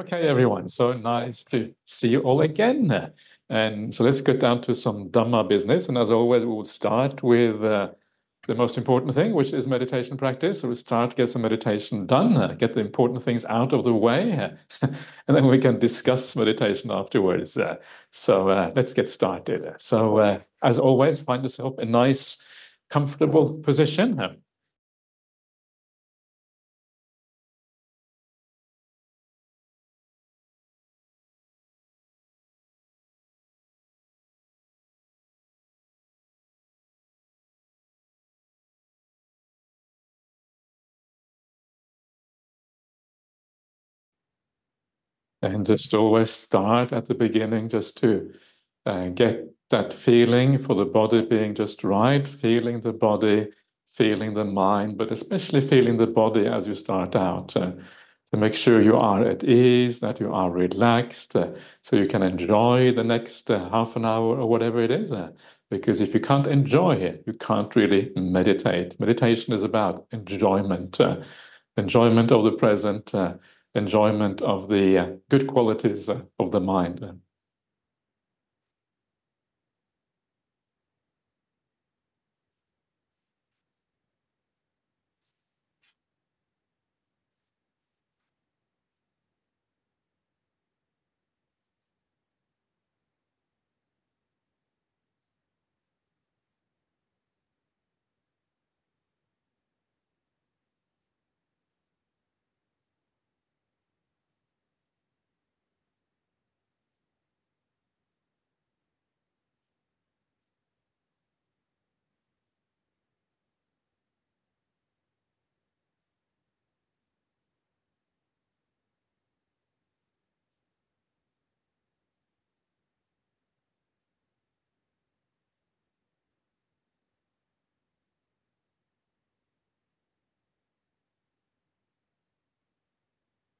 Okay, everyone. So nice to see you all again. And so let's get down to some Dhamma business. And as always, we will start with uh, the most important thing, which is meditation practice. So we start, get some meditation done, uh, get the important things out of the way, uh, and then we can discuss meditation afterwards. Uh, so uh, let's get started. So uh, as always, find yourself a nice, comfortable position. And just always start at the beginning just to uh, get that feeling for the body being just right, feeling the body, feeling the mind, but especially feeling the body as you start out. Uh, to make sure you are at ease, that you are relaxed, uh, so you can enjoy the next uh, half an hour or whatever it is. Uh, because if you can't enjoy it, you can't really meditate. Meditation is about enjoyment, uh, enjoyment of the present enjoyment of the uh, good qualities uh, of the mind.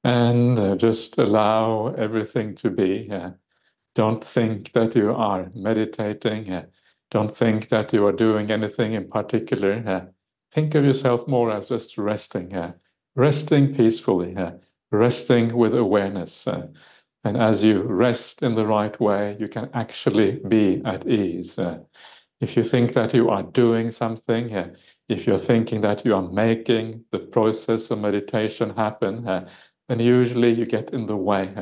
And uh, just allow everything to be. Uh, don't think that you are meditating. Uh, don't think that you are doing anything in particular. Think of yourself more as just resting, resting peacefully, resting with awareness. and as you rest in the right way, you can actually be at ease. if you think that you are doing something, if you're thinking that you are making the process of meditation happen, and usually you get in the way.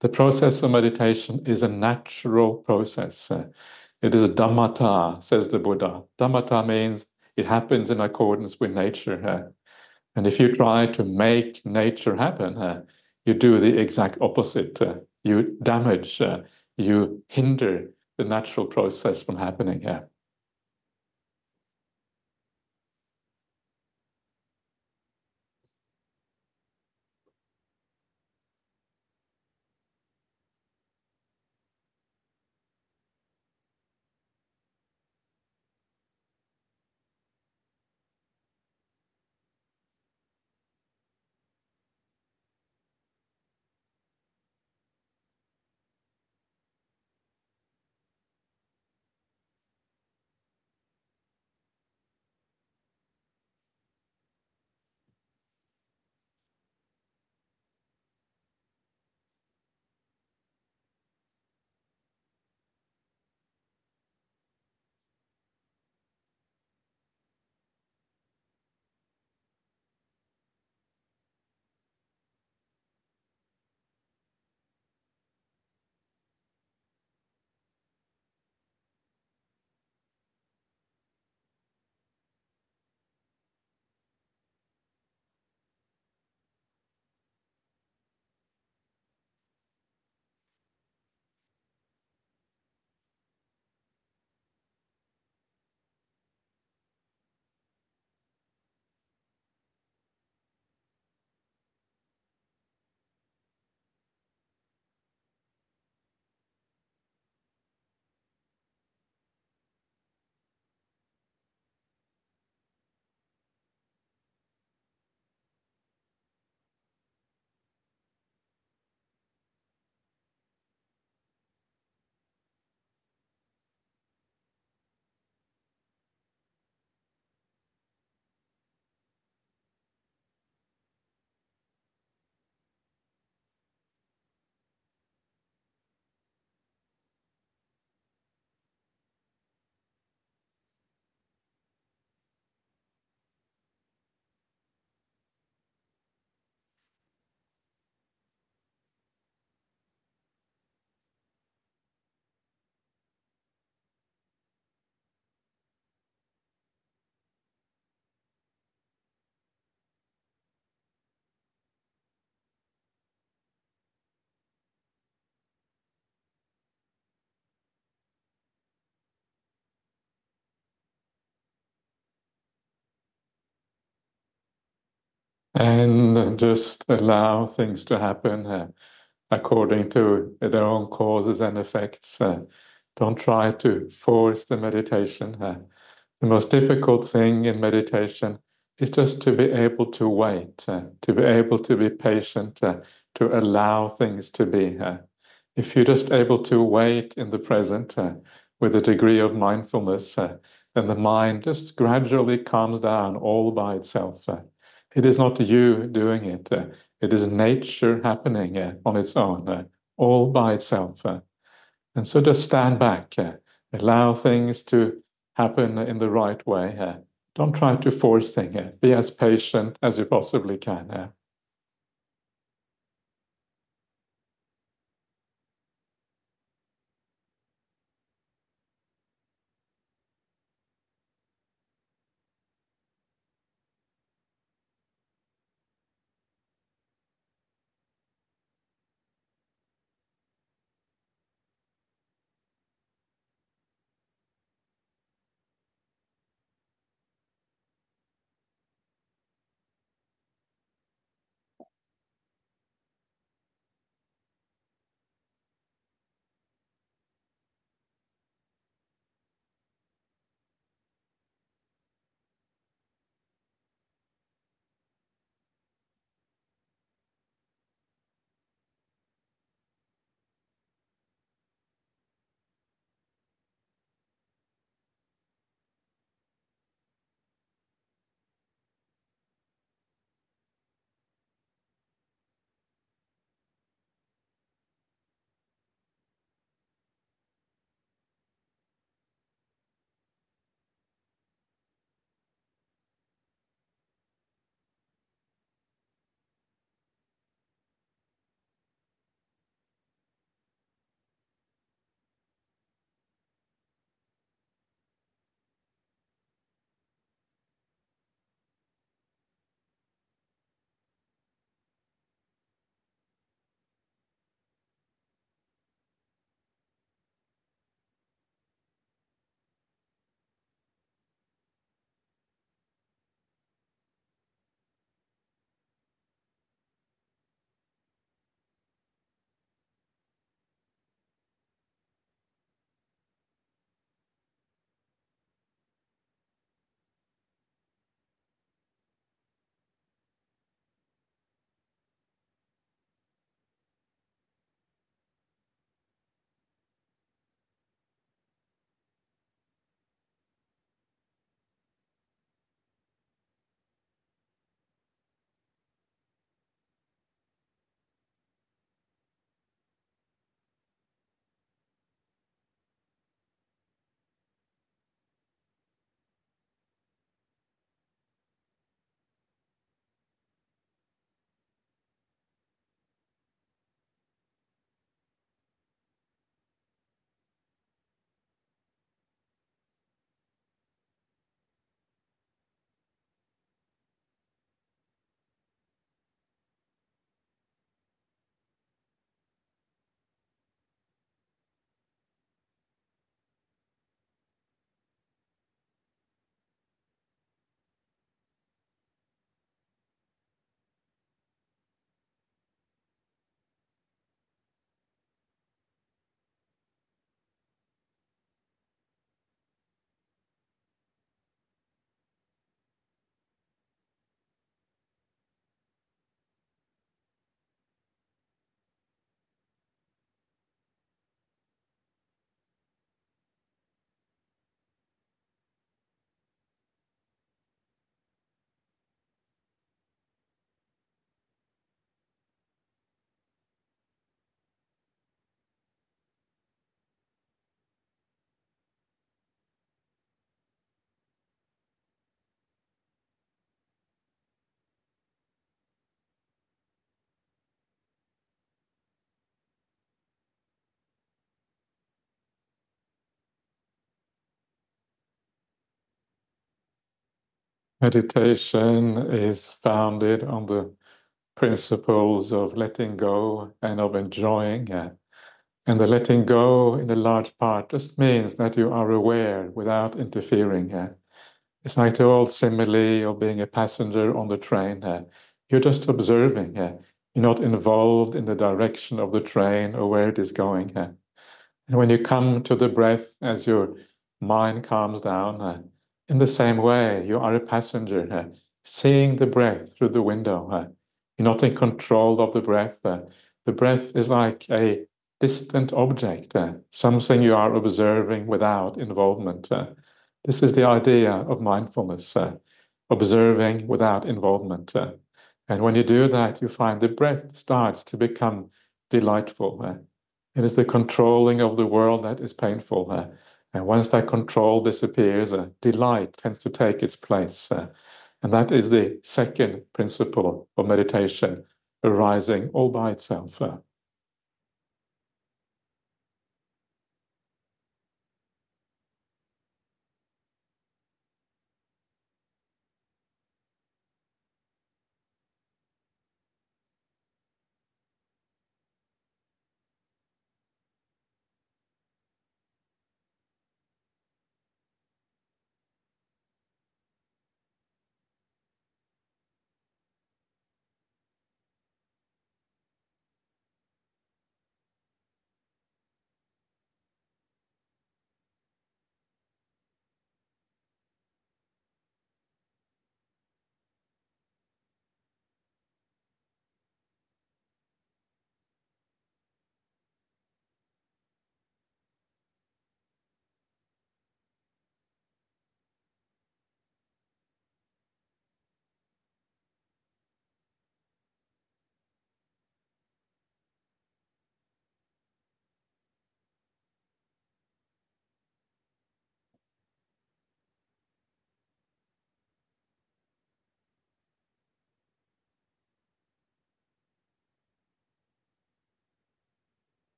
The process of meditation is a natural process. It is a dhammata, says the Buddha. Dhammata means it happens in accordance with nature. And if you try to make nature happen, you do the exact opposite. You damage, you hinder the natural process from happening. And just allow things to happen uh, according to their own causes and effects. Uh, don't try to force the meditation. Uh, the most difficult thing in meditation is just to be able to wait, uh, to be able to be patient, uh, to allow things to be. Uh. if you're just able to wait in the present with a degree of mindfulness, then the mind just gradually calms down all by itself. It is not you doing it. It is nature happening on its own, all by itself. And so just stand back, allow things to happen in the right way. Don't try to force things. Be as patient as you possibly can. Meditation is founded on the principles of letting go and of enjoying. And the letting go, in a large part, just means that you are aware without interfering. It's like the old simile of being a passenger on the train. Uh, You're just observing. You're not involved in the direction of the train or where it is going. And when you come to the breath as your mind calms down, uh, in the same way, you are a passenger, uh, seeing the breath through the window. Uh, you're not in control of the breath. Uh, the breath is like a distant object, uh, something you are observing without involvement. Uh, this is the idea of mindfulness, observing without involvement. and when you do that, you find the breath starts to become delightful. It is the controlling of the world that is painful. And once that control disappears, uh, delight tends to take its place. Uh, and that is the second principle of meditation, arising all by itself. Uh.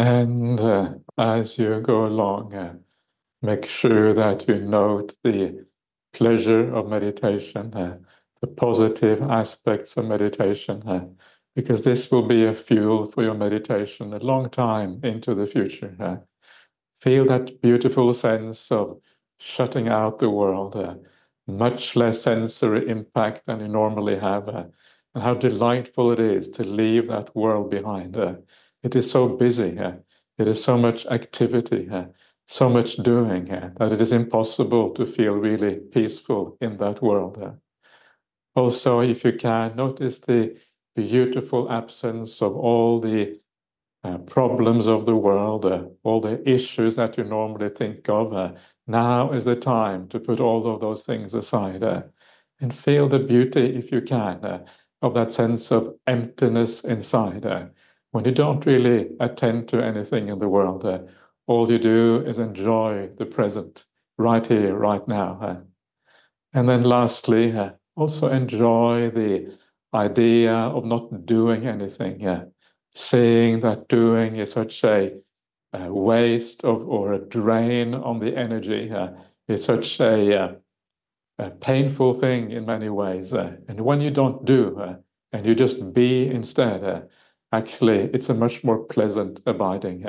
And uh, as you go along, uh, make sure that you note the pleasure of meditation, uh, the positive aspects of meditation, uh, because this will be a fuel for your meditation a long time into the future. Uh, feel that beautiful sense of shutting out the world, uh, much less sensory impact than you normally have, and how delightful it is to leave that world behind. Uh, it is so busy, uh, it is so much activity, uh, so much doing uh, that it is impossible to feel really peaceful in that world. Also, if you can, notice the beautiful absence of all the uh, problems of the world, uh, all the issues that you normally think of. Uh, now is the time to put all of those things aside uh, and feel the beauty, if you can, uh, of that sense of emptiness inside. Uh, when you don't really attend to anything in the world, all you do is enjoy the present, right here, right now. and then lastly, also enjoy the idea of not doing anything seeing that doing is such a, a waste of or a drain on the energy uh, is such a, uh, a, painful thing in many ways. Uh, and when you don't do uh, and you just be instead, uh, actually, it's a much more pleasant abiding.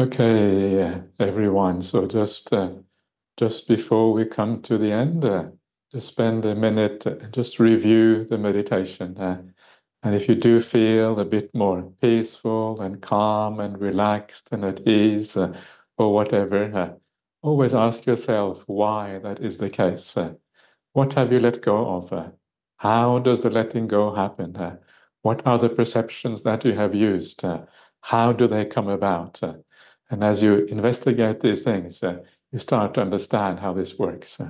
Okay, everyone. So just uh, just before we come to the end, uh, just spend a minute, uh, just review the meditation. Uh, and if you do feel a bit more peaceful and calm and relaxed and at ease uh, or whatever, always ask yourself why that is the case. what have you let go of? how does the letting go happen? what are the perceptions that you have used? how do they come about? And as you investigate these things, uh, you start to understand how this works.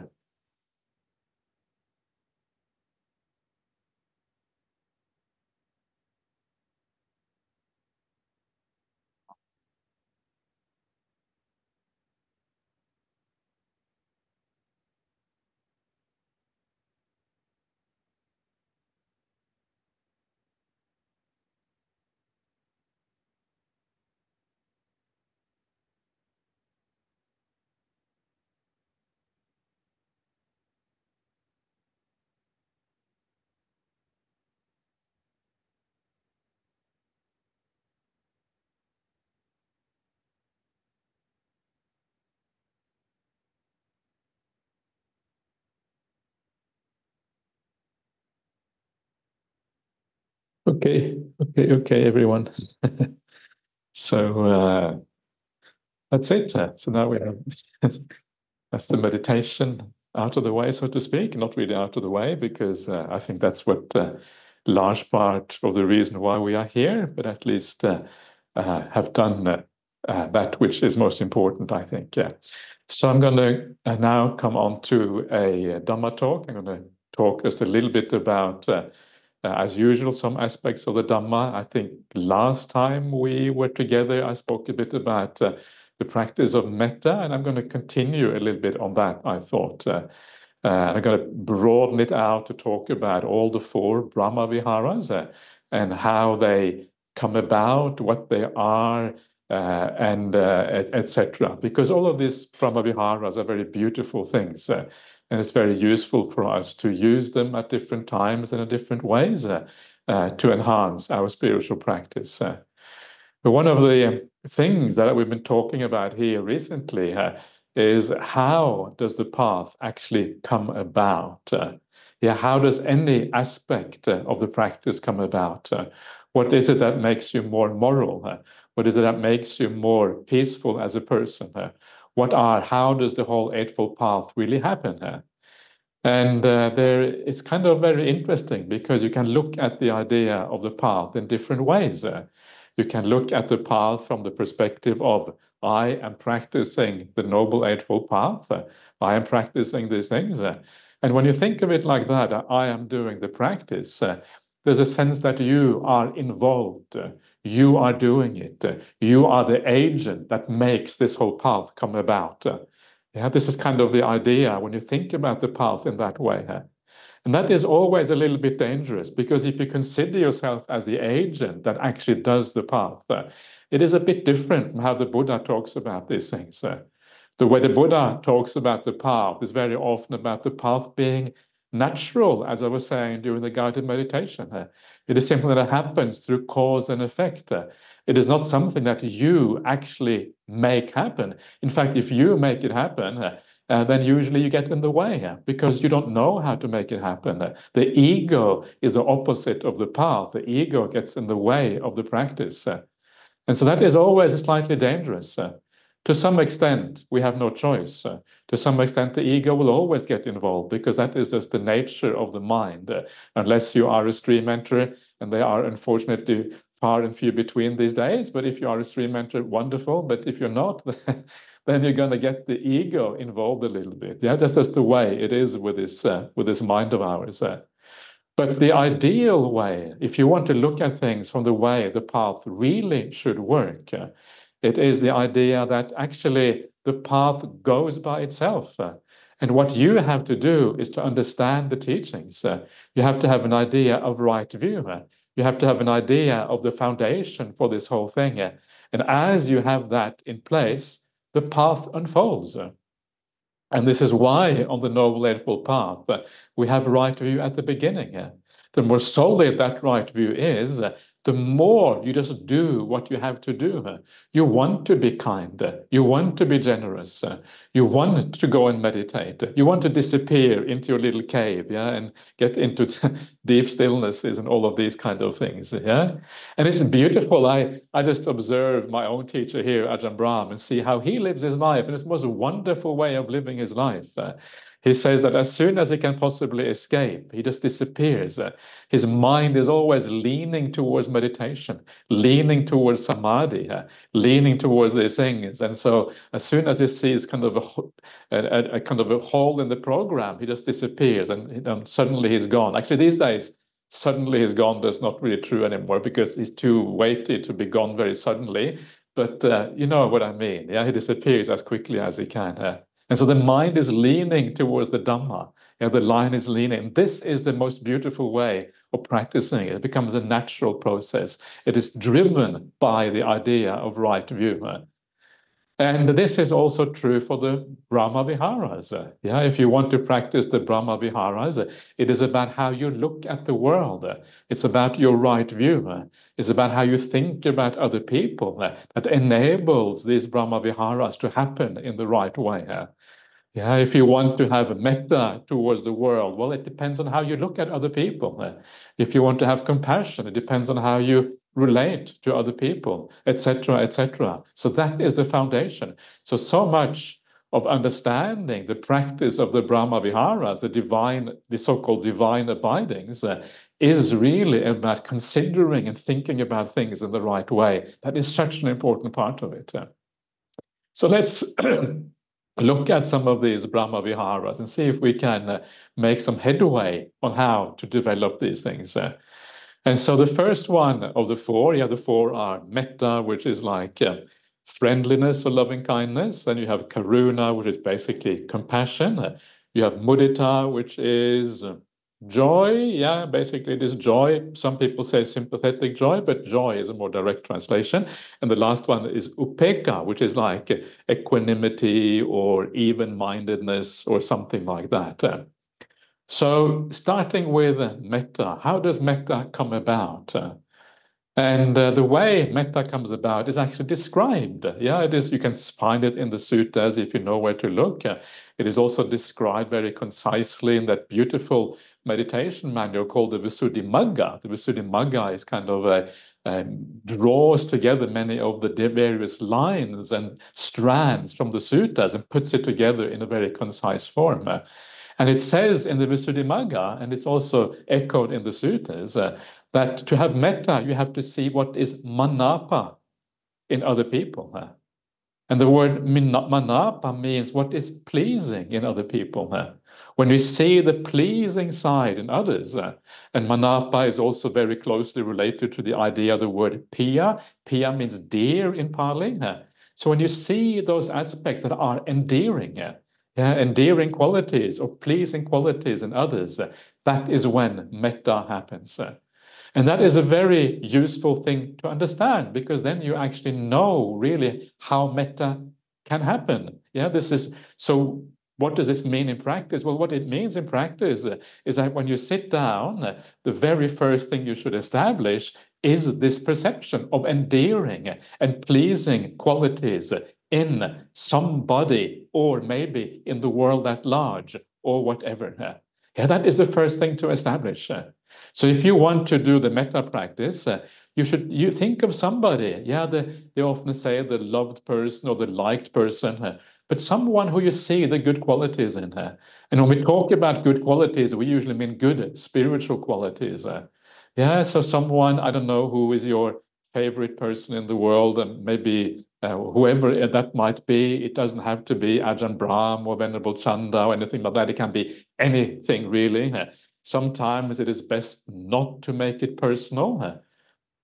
Okay, okay, okay, everyone. so uh, that's it. So now we have that's the meditation out of the way, so to speak. Not really out of the way, because uh, I think that's what uh, large part of the reason why we are here, but at least uh, uh, have done uh, that which is most important, I think. Yeah. So I'm going to now come on to a Dhamma talk. I'm going to talk just a little bit about uh, as usual, some aspects of the Dhamma. I think last time we were together, I spoke a bit about uh, the practice of metta, and I'm going to continue a little bit on that, I thought. Uh, uh I'm going to broaden it out to talk about all the four Brahma Viharas uh, and how they come about, what they are, uh, and etc. Et because all of these Brahma Viharas are very beautiful things and it's very useful for us to use them at different times and in different ways uh, uh, to enhance our spiritual practice. Uh. but one of the things that we've been talking about here recently uh, is how does the path actually come about? Uh. yeah, how does any aspect uh, of the practice come about? what is it that makes you more moral? what is it that makes you more peaceful as a person? What are, how does the whole Eightfold Path really happen here? And uh, there, it's kind of very interesting because you can look at the idea of the path in different ways. Uh, you can look at the path from the perspective of I am practicing the Noble Eightfold Path. Uh, I am practicing these things. Uh, and when you think of it like that, uh, I am doing the practice, uh, there's a sense that you are involved. You are doing it. You are the agent that makes this whole path come about. Yeah, this is kind of the idea when you think about the path in that way. And that is always a little bit dangerous because if you consider yourself as the agent that actually does the path, uh, it is a bit different from how the Buddha talks about these things. Uh. The way the Buddha talks about the path is very often about the path being natural, as I was saying during the guided meditation. It is something that happens through cause and effect. It is not something that you actually make happen. In fact, if you make it happen, uh, then usually you get in the way uh, because you don't know how to make it happen. The ego is the opposite of the path. The ego gets in the way of the practice. And so that is always slightly dangerous. To some extent, we have no choice. Uh, to some extent, the ego will always get involved because that is just the nature of the mind. Uh, unless you are a stream enterer, and they are unfortunately far and few between these days. But if you are a stream enterer, wonderful. But if you're not, then you're going to get the ego involved a little bit. Yeah, that's just the way it is with this uh, with this mind of ours. Uh. But the ideal way, if you want to look at things from the way the path really should work, uh, it is the idea that actually the path goes by itself. And what you have to do is to understand the teachings. You have to have an idea of right view. You have to have an idea of the foundation for this whole thing. And as you have that in place, the path unfolds. And this is why on the Noble Eightfold Path, we have right view at the beginning. The more solid that right view is, the more you just do what you have to do. You want to be kind. You want to be generous. You want to go and meditate. You want to disappear into your little cave, yeah, and get into deep stillnesses and all of these kind of things, yeah. And it's beautiful. I I just observe my own teacher here, Ajahn Brahm, and see how he lives his life, and it's the most wonderful way of living his life. He says that as soon as he can possibly escape, he just disappears. Uh, his mind is always leaning towards meditation, leaning towards samadhi, uh, leaning towards these things. And so, as soon as he sees kind of a, a, a kind of a hole in the program, he just disappears, and, and suddenly he's gone. Actually, these days, suddenly he's gone. That's not really true anymore because he's too weighty to be gone very suddenly. But uh, you know what I mean. Yeah, he disappears as quickly as he can. Uh, and so the mind is leaning towards the Dhamma. You know, the line is leaning. This is the most beautiful way of practicing. It becomes a natural process. It is driven by the idea of right view. And this is also true for the Brahma Viharas. Yeah, if you want to practice the Brahma Viharas, it is about how you look at the world. It's about your right view. It's about how you think about other people that enables these Brahma Viharas to happen in the right way. Yeah, if you want to have metta towards the world, well, it depends on how you look at other people. If you want to have compassion, it depends on how you relate to other people, etc., etc. So that is the foundation. So so much of understanding the practice of the Brahma Viharas, the divine, the so-called divine abidings, uh, is really about considering and thinking about things in the right way. That is such an important part of it. So let's look at some of these Brahma Viharas and see if we can uh, make some headway on how to develop these things. And so the first one of the four, yeah, the four are metta, which is like uh, friendliness or loving kindness. Then you have karuna, which is basically compassion. you have mudita, which is joy. Yeah, basically it is joy. Some people say sympathetic joy, but joy is a more direct translation. And the last one is upekkha, which is like equanimity or even-mindedness or something like that. So starting with metta, how does metta come about? And uh, the way metta comes about is actually described. Yeah, it is. You can find it in the suttas if you know where to look. It is also described very concisely in that beautiful meditation manual called the Visuddhimagga. The Visuddhimagga is kind of a um, draws together many of the various lines and strands from the suttas and puts it together in a very concise form. And it says in the Visuddhimagga, and it's also echoed in the suttas, uh, that to have metta, you have to see what is manapa in other people. Uh. And the word manapa means what is pleasing in other people. Uh. When we see the pleasing side in others, uh, and manapa is also very closely related to the idea of the word piya. Piya means dear in Pali. So when you see those aspects that are endearing, uh, yeah, endearing qualities or pleasing qualities in others, that is when metta happens. And that is a very useful thing to understand because then you actually know really how metta can happen. Yeah, this is so. What does this mean in practice? Well, what it means in practice is that when you sit down, the very first thing you should establish is this perception of endearing and pleasing qualities in somebody or maybe in the world at large or whatever. Yeah, that is the first thing to establish. So if you want to do the metta practice, you should you think of somebody. Yeah, the, they often say the loved person or the liked person, but someone who you see the good qualities in. And when we talk about good qualities, we usually mean good spiritual qualities. Yeah, so someone, I don't know who is your favorite person in the world, and maybe uh, whoever that might be. It doesn't have to be Ajahn Brahm or Venerable Chanda or anything like that. It can be anything really. Uh, sometimes it is best not to make it personal.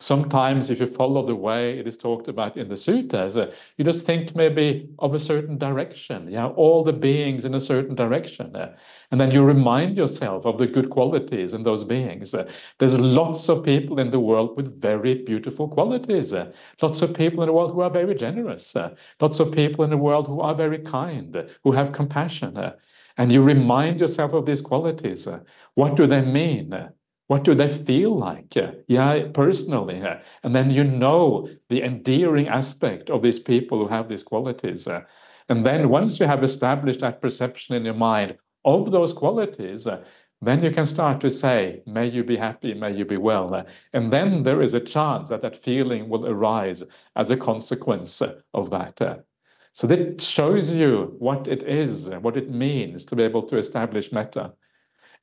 Uh, Sometimes, if you follow the way it is talked about in the suttas, uh, you just think maybe of a certain direction, yeah, all the beings in a certain direction. Uh, and then you remind yourself of the good qualities in those beings. Uh, there's lots of people in the world with very beautiful qualities, uh, lots of people in the world who are very generous, uh, lots of people in the world who are very kind, who have compassion. Uh, and you remind yourself of these qualities. what do they mean? What do they feel like? Yeah, personally. And then you know the endearing aspect of these people who have these qualities. And then once you have established that perception in your mind of those qualities, then you can start to say, may you be happy, may you be well. And then there is a chance that that feeling will arise as a consequence of that. So that shows you what it is, what it means to be able to establish metta.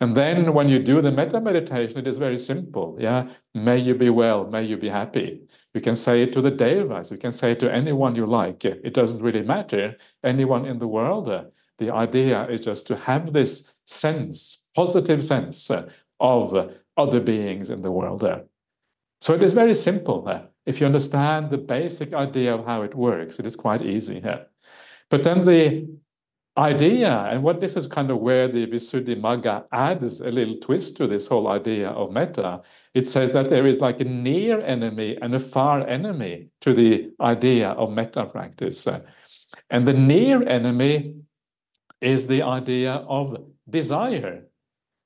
And then when you do the metta meditation, it is very simple. Yeah, may you be well, may you be happy. You can say it to the devas, you can say it to anyone you like. It doesn't really matter, anyone in the world. The idea is just to have this sense, positive sense of other beings in the world. So it is very simple. If you understand the basic idea of how it works, it is quite easy. But then the idea, and what this is kind of where the Visuddhimagga adds a little twist to this whole idea of metta. It says that there is like a near enemy and a far enemy to the idea of metta practice. And the near enemy is the idea of desire.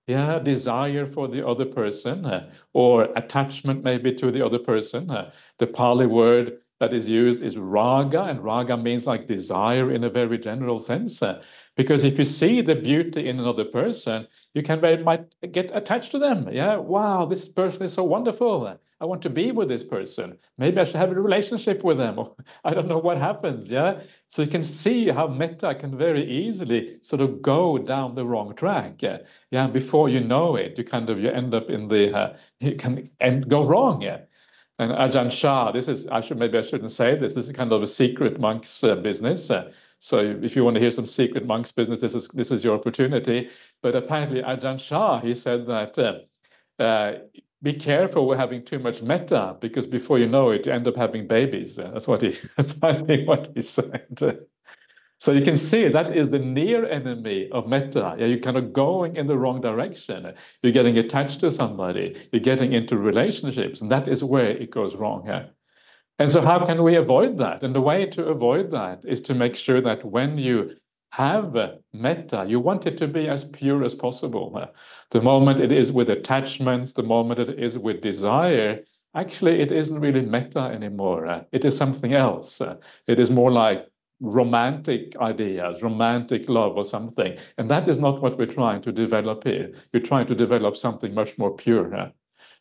Yeah, desire for the other person or attachment maybe to the other person. The Pali word that is used is raga, and raga means like desire in a very general sense. Uh, because if you see the beauty in another person, you can very might get attached to them. Yeah, wow, this person is so wonderful. I want to be with this person. Maybe I should have a relationship with them. I don't know what happens. Yeah, so you can see how metta can very easily sort of go down the wrong track. Yeah, yeah. Before you know it, you kind of you end up in the uh, you can and go wrong. Yeah. And Ajahn Chah, this is, I should, maybe I shouldn't say this, this is kind of a secret monk's uh, business. Uh, so if you want to hear some secret monk's business, this is, this is your opportunity. But apparently Ajahn Chah, he said that uh, uh, be careful with having too much metta because before you know it, you end up having babies. Uh, that's what he, finally what he said. So you can see that is the near enemy of metta. Yeah, you're kind of going in the wrong direction. You're getting attached to somebody. You're getting into relationships, and that is where it goes wrong. Yeah. And so, how can we avoid that? And the way to avoid that is to make sure that when you have metta, you want it to be as pure as possible. The moment it is with attachments, the moment it is with desire, actually, it isn't really metta anymore. It is something else. It is more like romantic ideas, romantic love or something. And that is not what we're trying to develop here. You're trying to develop something much more pure.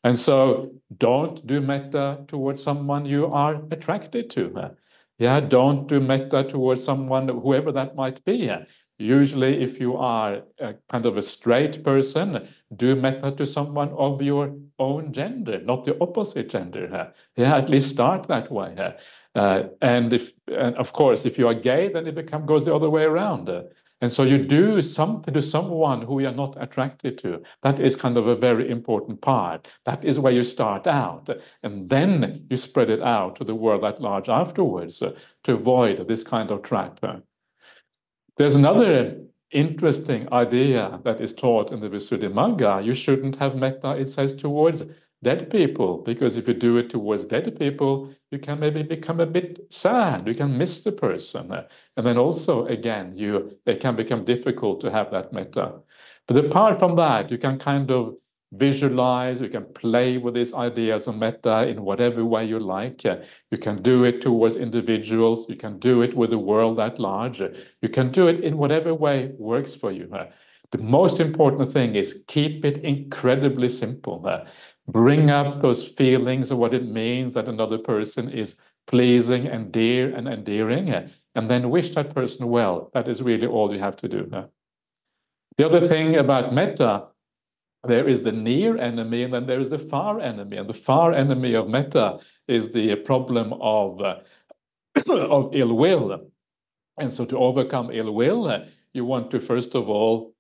And so don't do metta towards someone you are attracted to. Yeah, don't do metta towards someone, whoever that might be. Usually, if you are kind of a straight person, do metta to someone of your own gender, not the opposite gender. Yeah, at least start that way. Uh, and if, and of course, if you are gay, then it become goes the other way around. Uh, and so you do something to someone who you are not attracted to. That is kind of a very important part. That is where you start out. And then you spread it out to the world at large afterwards uh, to avoid this kind of trap. There's another interesting idea that is taught in the Visuddhimagga. You shouldn't have metta, it says, towards dead people, because if you do it towards dead people, you can maybe become a bit sad. You can miss the person. And then also, again, you it can become difficult to have that metta. But apart from that, you can kind of visualize, you can play with these ideas of metta in whatever way you like. You can do it towards individuals, you can do it with the world at large, you can do it in whatever way works for you. The most important thing is keep it incredibly simple bring up those feelings of what it means that another person is pleasing and dear and endearing, and then wish that person well. That is really all you have to do. The other thing about metta, there is the near enemy and then there is the far enemy. And the far enemy of metta is the problem of, uh, of ill will. And so to overcome ill will, you want to first of all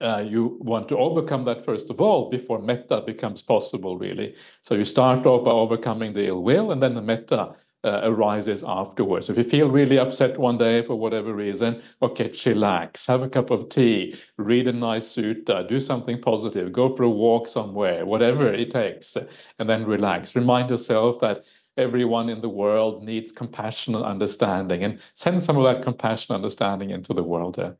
uh, you want to overcome that first of all before metta becomes possible, really. So you start off by overcoming the ill will, and then the metta uh, arises afterwards. If you feel really upset one day for whatever reason, okay, chillax, have a cup of tea, read a nice sutta, do something positive, go for a walk somewhere, whatever it takes, and then relax. Remind yourself that everyone in the world needs compassion and understanding, and send some of that compassion and understanding into the world.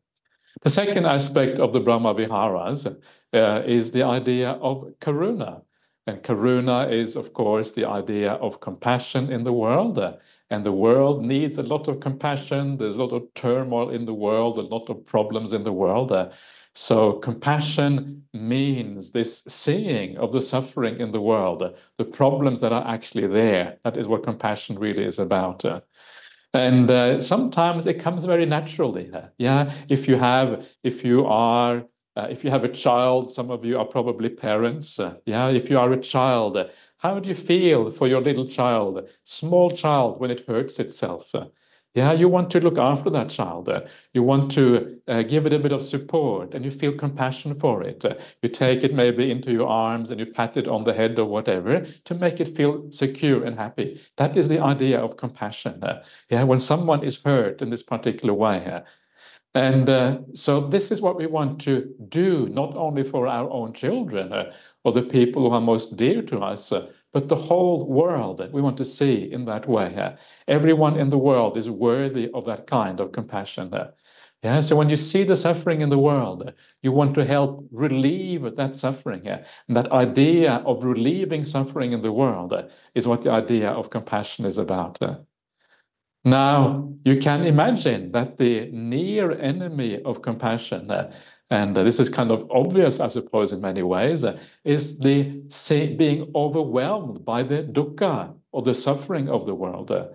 The second aspect of the Brahma Viharas uh, is the idea of karuna. And karuna is, of course, the idea of compassion in the world. Uh, and the world needs a lot of compassion. There's a lot of turmoil in the world, a lot of problems in the world. Uh, so compassion means this seeing of the suffering in the world, the problems that are actually there. That is what compassion really is about. And uh, sometimes it comes very naturally. Yeah, if you have, if you are, uh, if you have a child, some of you are probably parents. Uh, yeah, if you are a child, uh, how do you feel for your little child, small child, when it hurts itself? Uh, yeah, you want to look after that child. Uh, you want to uh, give it a bit of support and you feel compassion for it. Uh, you take it maybe into your arms and you pat it on the head or whatever to make it feel secure and happy. That is the idea of compassion. Uh, yeah, when someone is hurt in this particular way. Uh, and uh, so this is what we want to do, not only for our own children or the people who are most dear to us, but the whole world we want to see in that way. Everyone in the world is worthy of that kind of compassion. Yeah, so when you see the suffering in the world, you want to help relieve that suffering. And that idea of relieving suffering in the world is what the idea of compassion is about. Now, you can imagine that the near enemy of compassion and uh, this is kind of obvious, I suppose, in many ways, uh, is the say, being overwhelmed by the dukkha or the suffering of the world. Uh,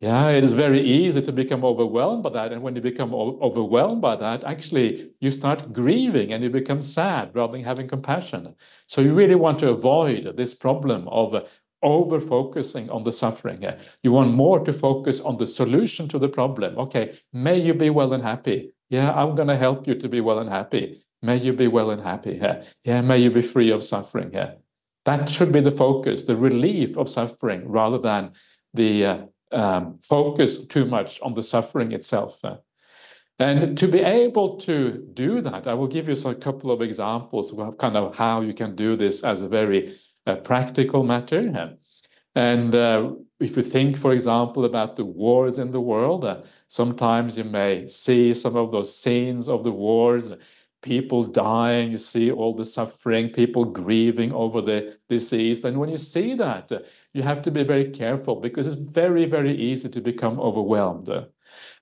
yeah, it is very easy to become overwhelmed by that. And when you become overwhelmed by that, actually, you start grieving and you become sad rather than having compassion. So you really want to avoid this problem of over focusing on the suffering. You want more to focus on the solution to the problem. Okay, may you be well and happy. Yeah, I'm going to help you to be well and happy. May you be well and happy. Yeah, yeah may you be free of suffering. Yeah, that should be the focus, the relief of suffering, rather than the uh, um, focus too much on the suffering itself. Uh. And to be able to do that, I will give you a couple of examples of kind of how you can do this as a very uh, practical matter. And uh, if you think, for example, about the wars in the world, uh, sometimes you may see some of those scenes of the wars, people dying, you see all the suffering, people grieving over the disease. And when you see that, you have to be very careful because it's very, very easy to become overwhelmed.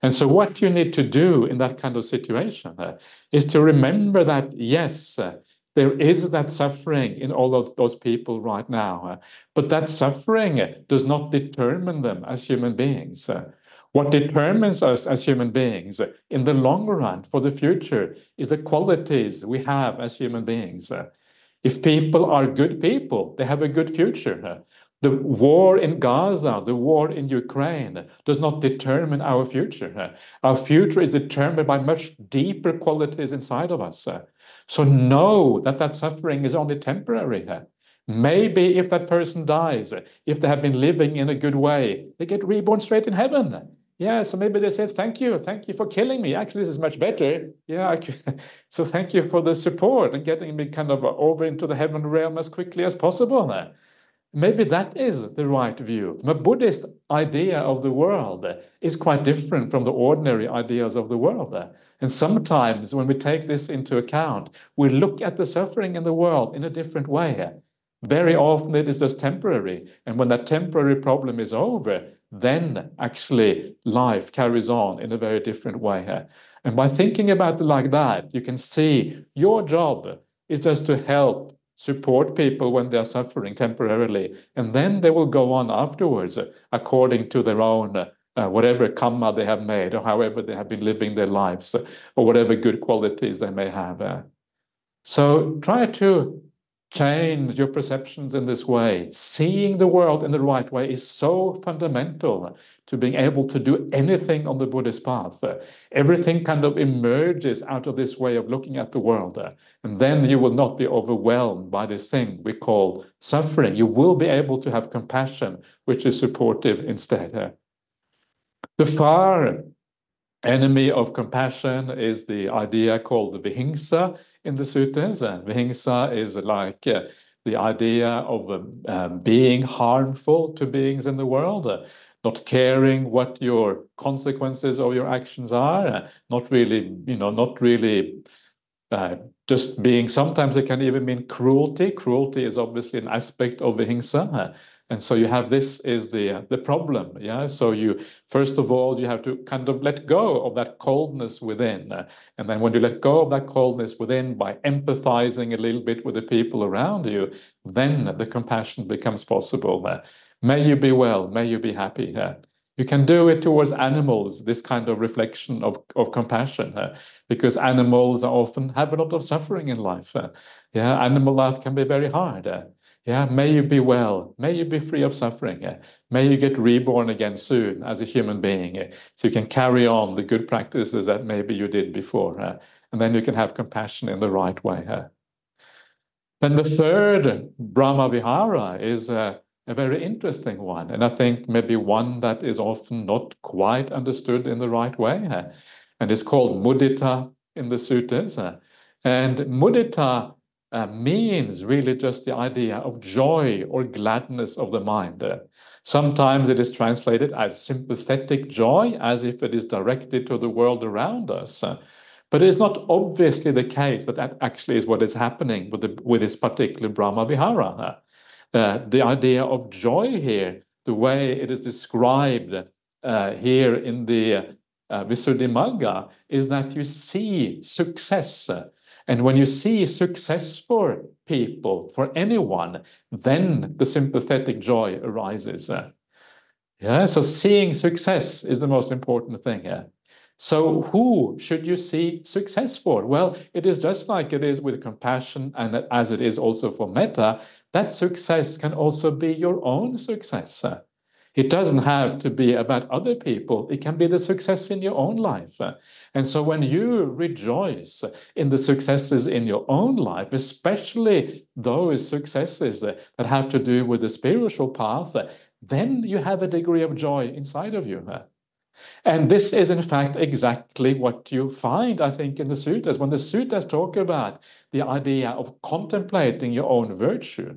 And so, what you need to do in that kind of situation uh, is to remember that, yes, uh, there is that suffering in all of those people right now, uh, but that suffering does not determine them as human beings. What determines us as human beings in the long run for the future is the qualities we have as human beings. If people are good people, they have a good future. The war in Gaza, the war in Ukraine, does not determine our future. Our future is determined by much deeper qualities inside of us. So know that that suffering is only temporary. Maybe if that person dies, if they have been living in a good way, they get reborn straight in heaven. Yeah, so maybe they said thank you, thank you for killing me. Actually, this is much better. Yeah, so thank you for the support and getting me kind of over into the heaven realm as quickly as possible. Maybe that is the right view. The Buddhist idea of the world is quite different from the ordinary ideas of the world. And sometimes when we take this into account, we look at the suffering in the world in a different way. Very often it is just temporary. And when that temporary problem is over, then actually life carries on in a very different way. And by thinking about it like that, you can see your job is just to help support people when they are suffering temporarily, and then they will go on afterwards according to their own uh, whatever karma they have made, or however they have been living their lives, or whatever good qualities they may have. So try to change your perceptions in this way. Seeing the world in the right way is so fundamental to being able to do anything on the Buddhist path. Everything kind of emerges out of this way of looking at the world. And then you will not be overwhelmed by this thing we call suffering. You will be able to have compassion, which is supportive instead. The far enemy of compassion is the idea called the vihimsa in the suttas. And vihimsa is like uh, the idea of uh, um, being harmful to beings in the world, uh, not caring what your consequences of your actions are, not really, you know, not really uh, just being, sometimes it can even mean cruelty. Cruelty is obviously an aspect of vihimsa. And so you have this is the uh, the problem, yeah. So you first of all you have to kind of let go of that coldness within, uh, and then when you let go of that coldness within by empathizing a little bit with the people around you, then the compassion becomes possible. Uh, may you be well, may you be happy. Uh, you can do it towards animals, this kind of reflection of, of compassion, uh, because animals often have a lot of suffering in life. Uh, yeah, animal life can be very hard. Yeah, may you be well. May you be free of suffering. Yeah? May you get reborn again soon as a human being. Yeah? So you can carry on the good practices that maybe you did before. Uh, and then you can have compassion in the right way. Uh. Then the third Brahma Vihara is uh, a very interesting one. And I think maybe one that is often not quite understood in the right way. Uh, and it's called mudita in the suttas. Uh. And mudita uh, means really just the idea of joy or gladness of the mind. Uh, sometimes it is translated as sympathetic joy, as if it is directed to the world around us. Uh, but it is not obviously the case that that actually is what is happening with, the, with this particular Brahma Vihara. Uh, the idea of joy here, the way it is described uh, here in the uh, Visuddhimagga, is that you see success and when you see success for people, for anyone, then the sympathetic joy arises. Uh. Yeah, so seeing success is the most important thing here. So, who should you see success for? Well, it is just like it is with compassion, and as it is also for metta, that success can also be your own success. Uh. It doesn't have to be about other people. It can be the success in your own life. And so when you rejoice in the successes in your own life, especially those successes that have to do with the spiritual path, then you have a degree of joy inside of you. And this is, in fact, exactly what you find, I think, in the suttas. When the suttas talk about the idea of contemplating your own virtue,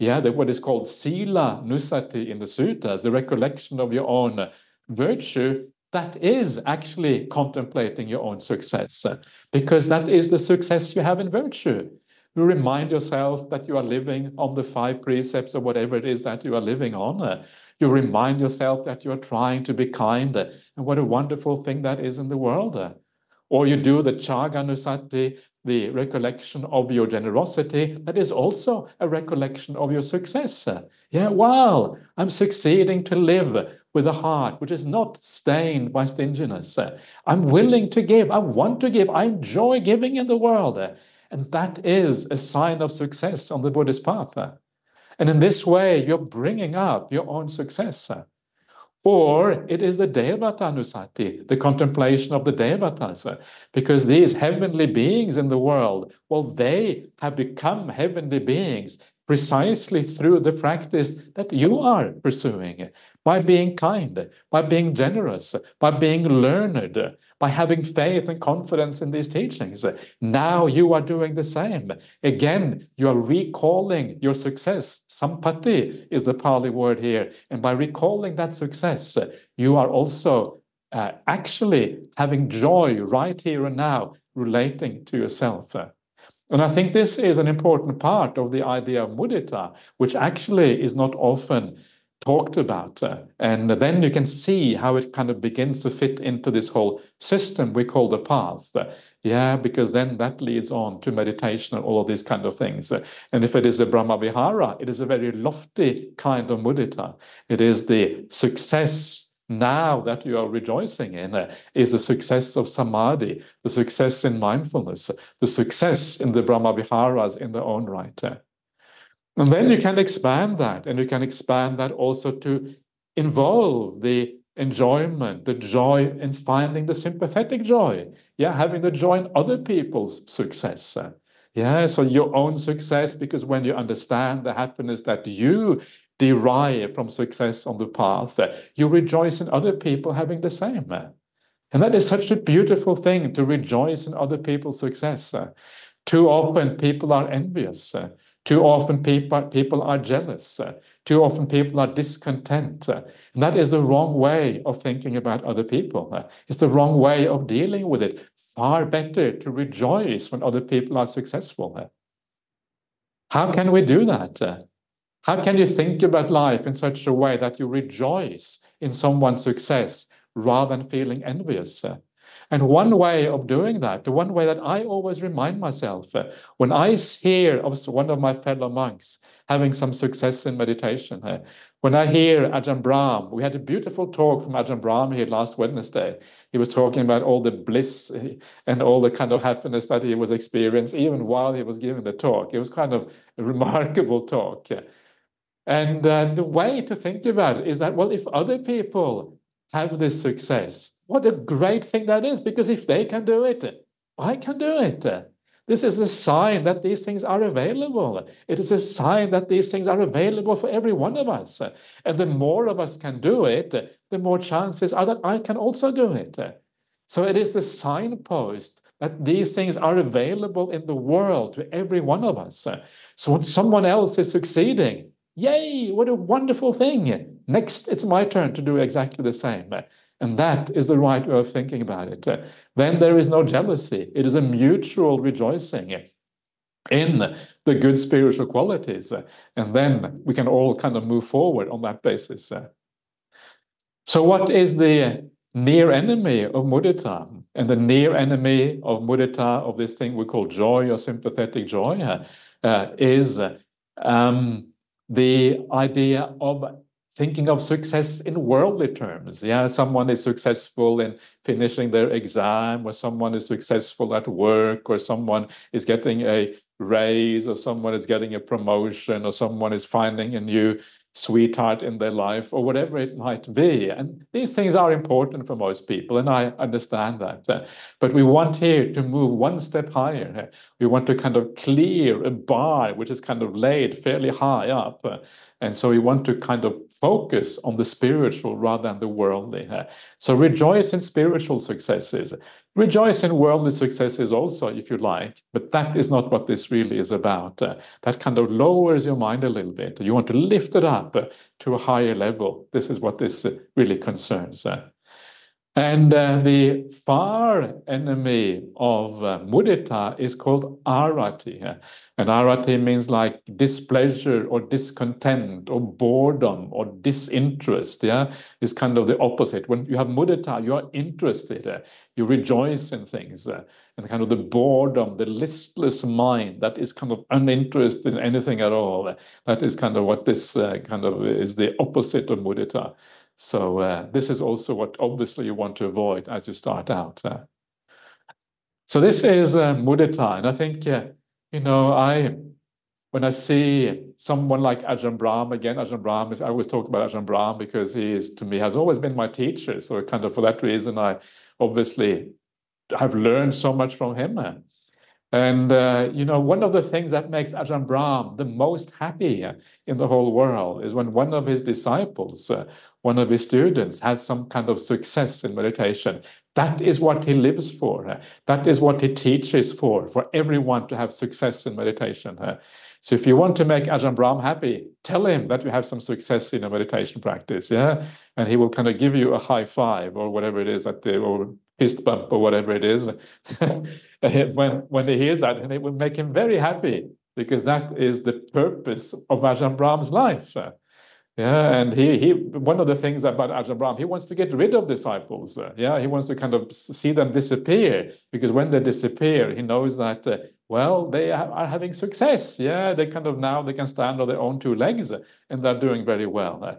yeah, the, what is called silanussati in the suttas, the recollection of your own virtue, that is actually contemplating your own success, because that is the success you have in virtue. You remind yourself that you are living on the five precepts or whatever it is that you are living on. You remind yourself that you are trying to be kind, and what a wonderful thing that is in the world. Or you do the Tyaganusati, the recollection of your generosity, that is also a recollection of your success. Yeah, wow, I'm succeeding to live with a heart which is not stained by stinginess. I'm willing to give, I want to give, I enjoy giving in the world. And that is a sign of success on the Buddhist path. And in this way, you're bringing up your own success. Or it is the Devatanusati, the contemplation of the Devatas, because these heavenly beings in the world, well, they have become heavenly beings precisely through the practice that you are pursuing by being kind, by being generous, by being learned, by having faith and confidence in these teachings. Now you are doing the same. Again, you are recalling your success. Sampatti is the Pali word here. And by recalling that success, you are also uh, actually having joy right here and now relating to yourself. And I think this is an important part of the idea of mudita, which actually is not often talked about. Uh, and then you can see how it kind of begins to fit into this whole system we call the path. Yeah, because then that leads on to meditation and all of these kind of things. And if it is a Brahma Vihara, it is a very lofty kind of mudita. It is the success now that you are rejoicing in uh, is the success of samadhi, the success in mindfulness, the success in the Brahma Viharas in their own right. Uh. And then you can expand that, and you can expand that also to involve the enjoyment, the joy in finding the sympathetic joy. Yeah, having the joy in other people's success. Uh, yeah, so your own success, because when you understand the happiness that you derive from success on the path, uh, you rejoice in other people having the same. Uh. And that is such a beautiful thing to rejoice in other people's success. Too often people are envious. Too often people, people are jealous. Uh, too often people are discontent. Uh, and that is the wrong way of thinking about other people. Uh, it's the wrong way of dealing with it. Far better to rejoice when other people are successful. How can we do that? How can you think about life in such a way that you rejoice in someone's success rather than feeling envious? And one way of doing that, the one way that I always remind myself, uh, when I hear of one of my fellow monks having some success in meditation, uh, when I hear Ajahn Brahm, we had a beautiful talk from Ajahn Brahm here last Wednesday. He was talking about all the bliss uh, and all the kind of happiness that he was experiencing even while he was giving the talk. It was kind of a remarkable talk. And uh, the way to think about it is that, well, if other people have this success, what a great thing that is, because if they can do it, I can do it. This is a sign that these things are available. It is a sign that these things are available for every one of us. And the more of us can do it, the more chances are that I can also do it. So it is the signpost that these things are available in the world to every one of us. So when someone else is succeeding, yay, what a wonderful thing. Next, it's my turn to do exactly the same. And that is the right way of thinking about it. Then there is no jealousy. It is a mutual rejoicing in the good spiritual qualities. And then we can all kind of move forward on that basis. So, what is the near enemy of mudita? And the near enemy of mudita, of this thing we call joy or sympathetic joy, uh, is um, the idea of thinking of success in worldly terms. Yeah, someone is successful in finishing their exam, or someone is successful at work, or someone is getting a raise, or someone is getting a promotion, or someone is finding a new sweetheart in their life, or whatever it might be. And these things are important for most people, and I understand that. Uh, but we want here to move one step higher. Uh, we want to kind of clear a bar which is kind of laid fairly high up. Uh, and so we want to kind of focus on the spiritual rather than the worldly. So rejoice in spiritual successes. Rejoice in worldly successes also, if you like, but that is not what this really is about. That kind of lowers your mind a little bit. You want to lift it up to a higher level. This is what this really concerns. And uh, the far enemy of uh, mudita is called arati. And arati means like displeasure or discontent or boredom or disinterest. Yeah, is kind of the opposite. When you have mudita, you are interested. Uh, you rejoice in things. Uh, and kind of the boredom, the listless mind that is kind of uninterested in anything at all. That is kind of what this uh, kind of is the opposite of mudita. So uh, this is also what obviously you want to avoid as you start out. Uh. So this is uh, mudita, and I think uh, you know I when I see someone like Ajahn Brahm again, Ajahn Brahm is I always talk about Ajahn Brahm because he is to me has always been my teacher. So kind of for that reason, I obviously have learned so much from him. And, uh, you know, one of the things that makes Ajahn Brahm the most happy in the whole world is when one of his disciples, uh, one of his students, has some kind of success in meditation. That is what he lives for. That is what he teaches for, for everyone to have success in meditation. So if you want to make Ajahn Brahm happy, tell him that you have some success in a meditation practice, yeah? And he will kind of give you a high five or whatever it is that, or fist bump or whatever it is. when when he hears that, and it will make him very happy because that is the purpose of Ajahn Brahm's life. Yeah, and he he one of the things about Ajahn Brahm, he wants to get rid of disciples. Uh, yeah, he wants to kind of see them disappear because when they disappear, he knows that uh, well they are having success. Yeah, they kind of now they can stand on their own two legs and they're doing very well. Uh,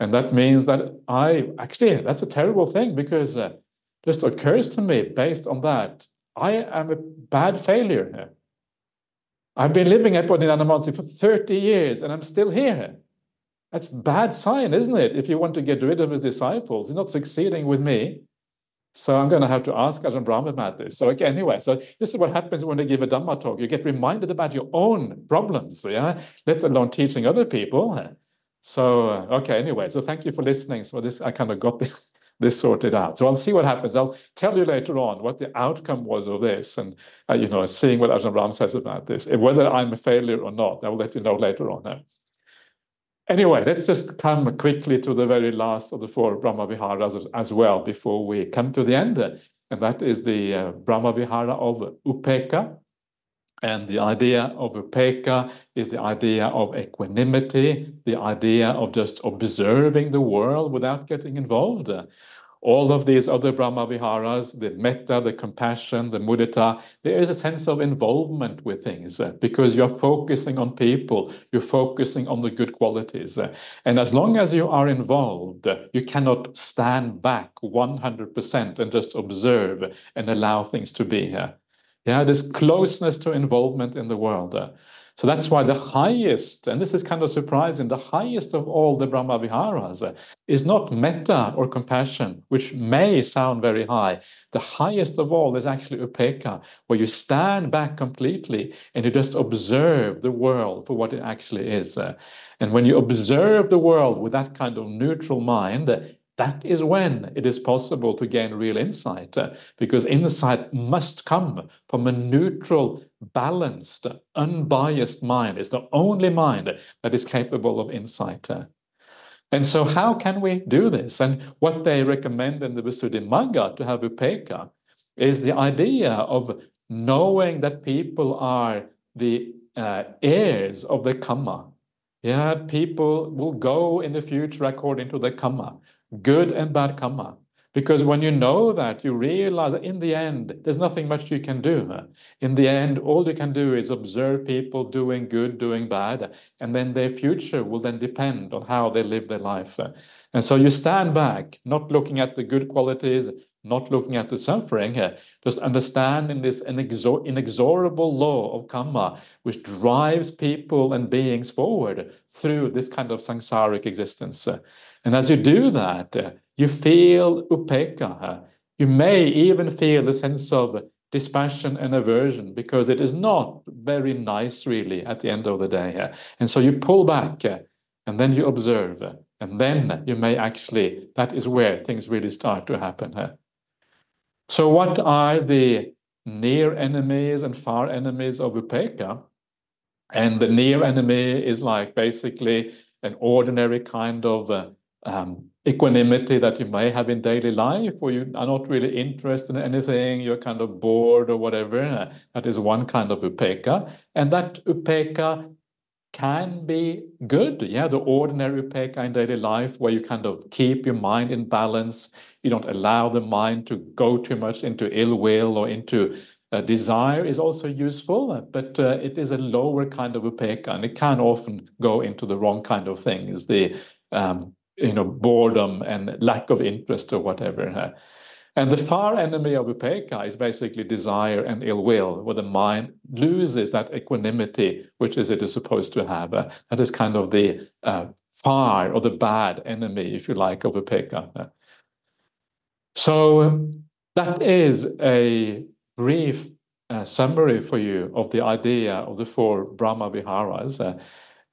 and that means that I actually that's a terrible thing because uh, just occurs to me based on that I am a bad failure here. I've been living at Bodhinyana for 30 years and I'm still here. That's bad sign, isn't it? If you want to get rid of his disciples, he's not succeeding with me. So I'm going to have to ask Ajahn Brahm about this. So okay, anyway, so this is what happens when you give a Dhamma talk. You get reminded about your own problems, yeah, let alone teaching other people. So okay, anyway, so thank you for listening. So this I kind of got this sorted out. So I'll see what happens. I'll tell you later on what the outcome was of this and, uh, you know, seeing what Ajahn Brahm says about this. Whether I'm a failure or not, I will let you know later on. Anyway, let's just come quickly to the very last of the four Brahma Viharas as, as well before we come to the end. And that is the uh, Brahma Vihara of Upekkha. And the idea of upekkha is the idea of equanimity, the idea of just observing the world without getting involved all of these other Brahma Viharas, the metta, the compassion, the mudita, there is a sense of involvement with things uh, because you're focusing on people, you're focusing on the good qualities. Uh, and as long as you are involved, you cannot stand back 100% and just observe and allow things to be here. Yeah, this closeness to involvement in the world. Uh, so that's why the highest, and this is kind of surprising, the highest of all the Brahma Viharas uh, is not metta or compassion, which may sound very high. The highest of all is actually upekkha, where you stand back completely and you just observe the world for what it actually is. Uh, and when you observe the world with that kind of neutral mind, that is when it is possible to gain real insight, uh, because insight must come from a neutral, balanced, unbiased mind. It's the only mind that is capable of insight. Uh. And so, how can we do this? And what they recommend in the Visuddhimagga to have upekkha is the idea of knowing that people are the uh, heirs of the karma. Yeah, people will go in the future according to the karma good and bad karma. Because when you know that, you realize that in the end, there's nothing much you can do. In the end, all you can do is observe people doing good, doing bad, and then their future will then depend on how they live their life. And so you stand back, not looking at the good qualities, not looking at the suffering, just understanding this inexorable law of karma, which drives people and beings forward through this kind of samsaric existence. And as you do that, you feel upekkha. You may even feel a sense of dispassion and aversion because it is not very nice, really, at the end of the day. And so you pull back and then you observe. And then you may actually, that is where things really start to happen. So, what are the near enemies and far enemies of upekkha? And the near enemy is like basically an ordinary kind of uh, um, equanimity that you may have in daily life, or you are not really interested in anything, you're kind of bored or whatever. That is one kind of upekkha. And that upekkha can be good. Yeah, the ordinary upekkha in daily life, where you kind of keep your mind in balance. You don't allow the mind to go too much into ill will or into uh, desire is also useful, but uh, it is a lower kind of upekkha, and it can often go into the wrong kind of things. The um, you know, boredom and lack of interest or whatever. And the far enemy of upekkha is basically desire and ill will, where the mind loses that equanimity, which is it is supposed to have. That is kind of the uh, far or the bad enemy, if you like, of upekkha. So that is a brief uh, summary for you of the idea of the four Brahma Viharas. Uh,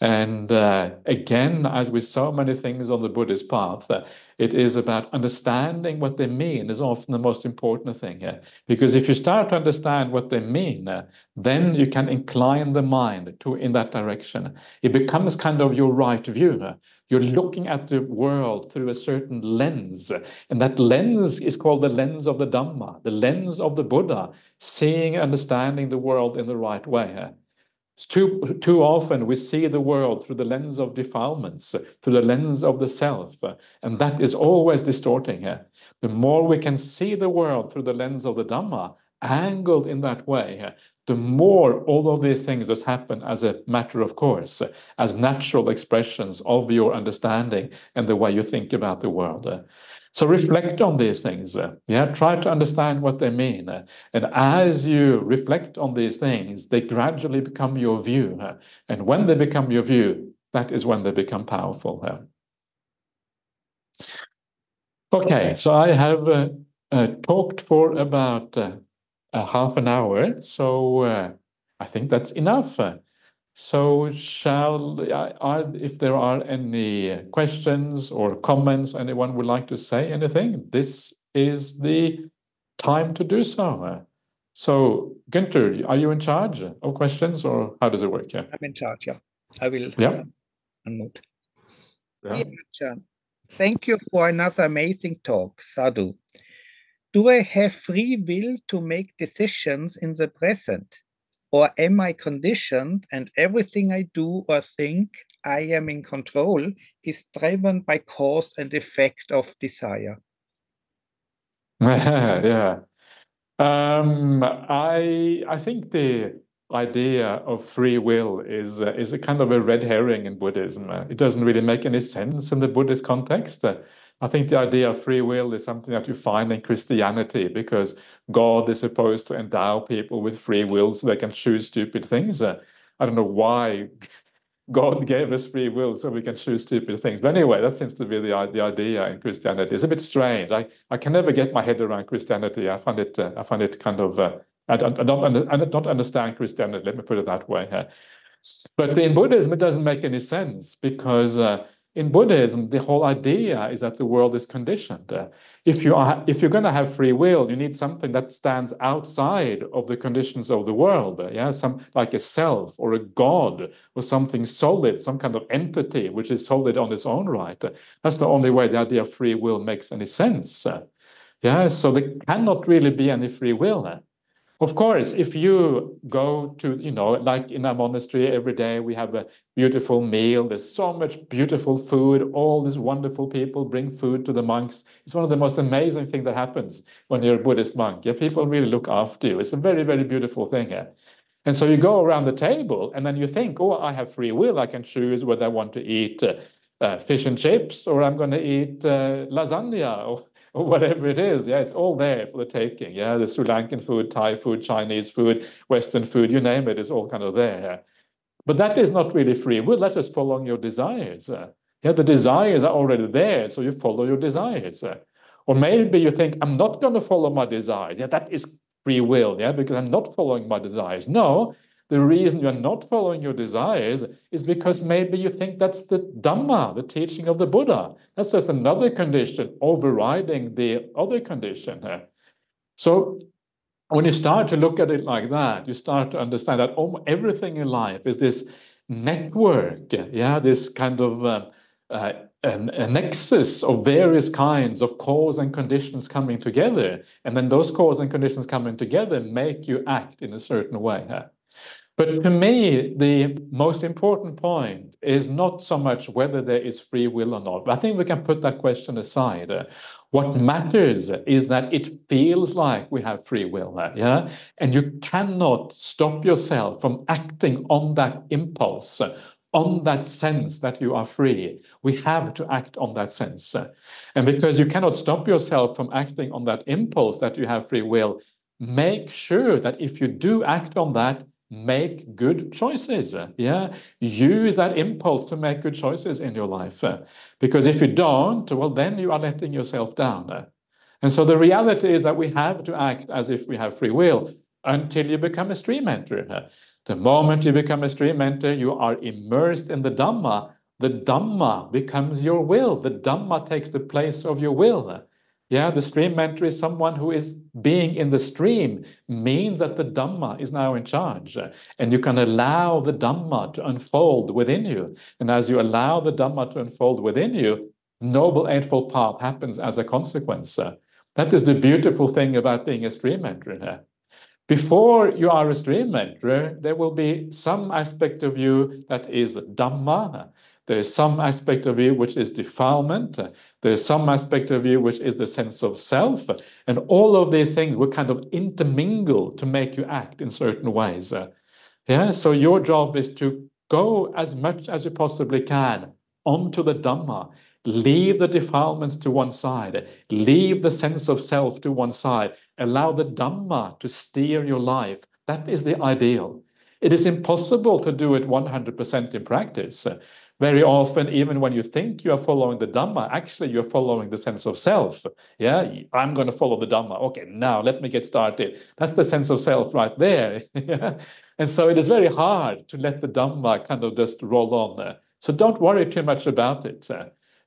and uh, again, as with so many things on the Buddhist path, uh, it is about understanding what they mean is often the most important thing here. Because if you start to understand what they mean, uh, then you can incline the mind to in that direction. It becomes kind of your right view. You're looking at the world through a certain lens, and that lens is called the lens of the Dhamma, the lens of the Buddha, seeing, understanding the world in the right way. Too, too often we see the world through the lens of defilements, through the lens of the self, and that is always distorting. Eh? The more we can see the world through the lens of the Dhamma, angled in that way, eh, the more all of these things just happen as a matter of course, as natural expressions of your understanding and the way you think about the world. Eh? So reflect on these things. Uh, yeah, try to understand what they mean. Uh, and as you reflect on these things, they gradually become your view. Uh, and when they become your view, that is when they become powerful. Okay, so I have uh, uh, talked for about uh, half an hour. So I think that's enough. So shall are if there are any questions or comments, anyone would like to say anything, this is the time to do so. So Günther, are you in charge of questions or how does it work? Yeah. I'm in charge, yeah. I will Yeah. unmute. Yeah. Dear thank you for another amazing talk, Sadhu. Do I have free will to make decisions in the present? Or am I conditioned and everything I do or think I am in control is driven by cause and effect of desire? Yeah. Um, I I think the idea of free will is uh, is a kind of a red herring in Buddhism. Uh, it doesn't really make any sense in the Buddhist context. Uh, I think the idea of free will is something that you find in Christianity because God is supposed to endow people with free will so they can choose stupid things. Uh, I don't know why God gave us free will so we can choose stupid things. But anyway, that seems to be the, the idea in Christianity. It's a bit strange. I, I can never get my head around Christianity. I find it uh, I find it kind of uh, I don't I don't, I don't understand Christianity. Let me put it that way. But in Buddhism, it doesn't make any sense because uh, in Buddhism, the whole idea is that the world is conditioned. Uh, if you are, if you're going to have free will, you need something that stands outside of the conditions of the world. Uh, yeah, some like a self or a god or something solid, some kind of entity which is solid on its own right. Uh, that's the only way the idea of free will makes any sense. Yeah, so there cannot really be any free will. Of course, if you go to, you know, like in a monastery every day, we have a beautiful meal. There's so much beautiful food. All these wonderful people bring food to the monks. It's one of the most amazing things that happens when you're a Buddhist monk. Yeah, people really look after you. It's a very, very beautiful thing here. And so you go around the table and then you think, oh, I have free will. I can choose whether I want to eat uh, uh, fish and chips or I'm going to eat uh, lasagna or whatever it is. Yeah, it's all there for the taking. Yeah, the Sri Lankan food, Thai food, Chinese food, Western food, you name it, it, is all kind of there. But that is not really free will. That's just following your desires. Uh. Yeah, the desires are already there, so you follow your desires. Uh. Or maybe you think, I'm not going to follow my desires. Yeah, that is free will. Yeah, because I'm not following my desires. No, the reason you're not following your desires is because maybe you think that's the Dhamma, the teaching of the Buddha. That's just another condition overriding the other condition. So when you start to look at it like that, you start to understand that almost everything in life is this network, yeah, this kind of uh, uh, an, a nexus of various kinds of cause and conditions coming together. And then those cause and conditions coming together make you act in a certain way. But to me, the most important point is not so much whether there is free will or not. I think we can put that question aside. What matters is that it feels like we have free will, yeah? And you cannot stop yourself from acting on that impulse, on that sense that you are free. We have to act on that sense. And because you cannot stop yourself from acting on that impulse that you have free will, make sure that if you do act on that, make good choices. Yeah, use that impulse to make good choices in your life. Because if you don't, well, then you are letting yourself down. And so the reality is that we have to act as if we have free will until you become a stream enterer. The moment you become a stream enterer, you are immersed in the Dhamma. The Dhamma becomes your will. The Dhamma takes the place of your will. Yeah, the stream enterer is someone who is being in the stream, means that the Dhamma is now in charge. And you can allow the Dhamma to unfold within you. And as you allow the Dhamma to unfold within you, Noble Eightfold Path happens as a consequence. That is the beautiful thing about being a stream enterer. Before you are a stream enterer, there will be some aspect of you that is Dhamma, there is some aspect of you which is defilement. There is some aspect of you which is the sense of self. And all of these things will kind of intermingle to make you act in certain ways. Yeah, so your job is to go as much as you possibly can onto the Dhamma. Leave the defilements to one side. Leave the sense of self to one side. Allow the Dhamma to steer your life. That is the ideal. It is impossible to do it 100% in practice very often, even when you think you are following the Dhamma, actually you're following the sense of self. Yeah, I'm going to follow the Dhamma. Okay, now let me get started. That's the sense of self right there. and so it is very hard to let the Dhamma kind of just roll on. So don't worry too much about it.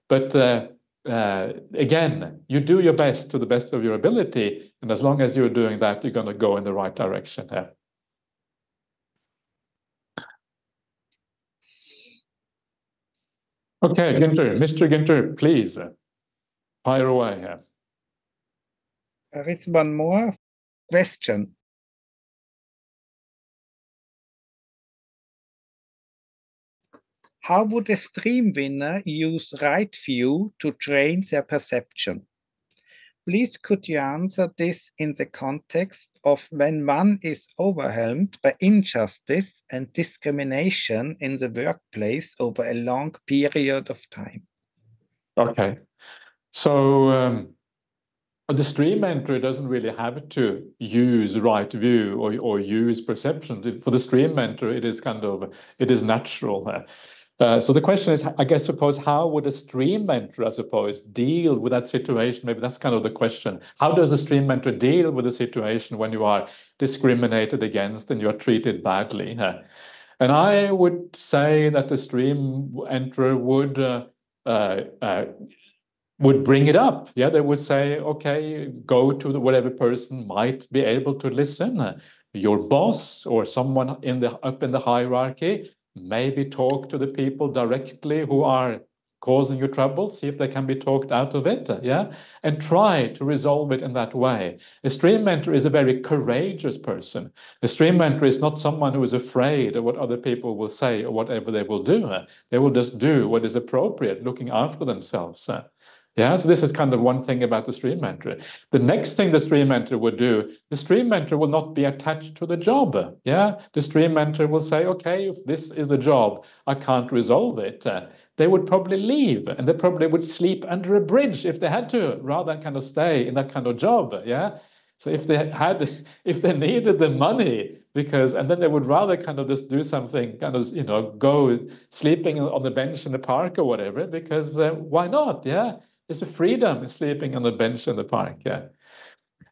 But uh, uh, again, you do your best to the best of your ability. And as long as you're doing that, you're going to go in the right direction. Yeah. Okay, Günther, Mr. Günther, please fire away here. There is one more question. How would a stream winner use right view to train their perception? Please could you answer this in the context of when one is overwhelmed by injustice and discrimination in the workplace over a long period of time? Okay. So um, the stream entry doesn't really have to use right view or, or use perception. For the stream entry, it is kind of, it is natural. Uh, so the question is, I guess, suppose how would a stream enterer, I suppose, deal with that situation? Maybe that's kind of the question. How does a stream enterer deal with a situation when you are discriminated against and you are treated badly? And I would say that the stream enterer would uh, uh, uh, would bring it up. Yeah, they would say, okay, go to the, whatever person might be able to listen. Your boss or someone in the up in the hierarchy maybe talk to the people directly who are causing you trouble, see if they can be talked out of it, yeah, and try to resolve it in that way. A stream enterer is a very courageous person. A stream enterer is not someone who is afraid of what other people will say or whatever they will do. They will just do what is appropriate, looking after themselves. Yeah, so this is kind of one thing about the stream enterer. The next thing the stream enterer would do, the stream enterer will not be attached to the job. Yeah, the stream enterer will say, okay, if this is the job, I can't resolve it. Uh, they would probably leave and they probably would sleep under a bridge if they had to, rather than kind of stay in that kind of job. Yeah. So if they had, if they needed the money, because and then they would rather kind of just do something, kind of you know, go sleeping on the bench in the park or whatever, because uh, why not? Yeah it's a freedom in sleeping on the bench in the park. Yeah.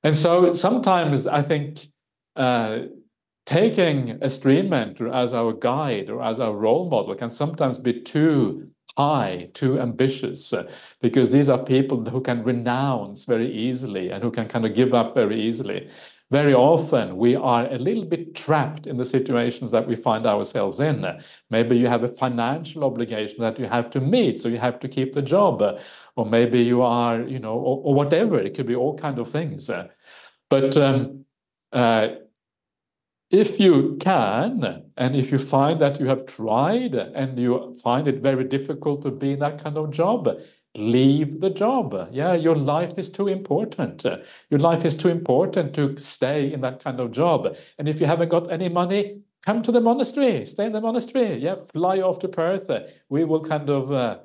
And so sometimes I think uh, taking a stream enterer as our guide or as our role model can sometimes be too high, too ambitious, uh, because these are people who can renounce very easily and who can kind of give up very easily very often we are a little bit trapped in the situations that we find ourselves in. Maybe you have a financial obligation that you have to meet, so you have to keep the job, or maybe you are, you know, or, or whatever. It could be all kind of things. But um, uh, if you can, and if you find that you have tried and you find it very difficult to be in that kind of job, leave the job. Yeah, your life is too important. Your life is too important to stay in that kind of job. And if you haven't got any money, come to the monastery, stay in the monastery. Yeah, fly off to Perth. We will kind of uh,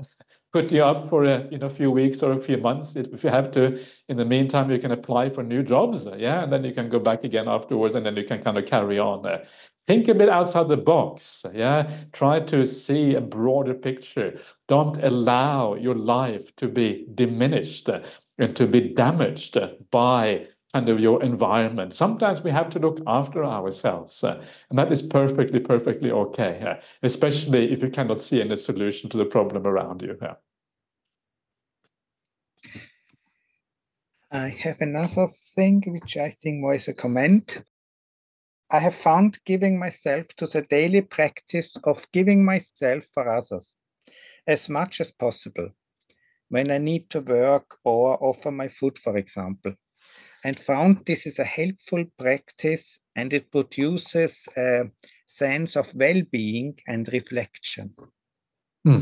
put you up for a you know few weeks or a few months if you have to. In the meantime, you can apply for new jobs. Yeah, and then you can go back again afterwards, and then you can kind of carry on. Think a bit outside the box. Yeah, try to see a broader picture. Don't allow your life to be diminished and to be damaged by kind of your environment. Sometimes we have to look after ourselves, uh, and that is perfectly, perfectly okay, uh, especially if you cannot see any solution to the problem around you. Yeah. I have another thing which I think was a comment. I have found giving myself to the daily practice of giving myself for others as much as possible when I need to work or offer my food, for example, and found this is a helpful practice and it produces a sense of well being and reflection. Hmm.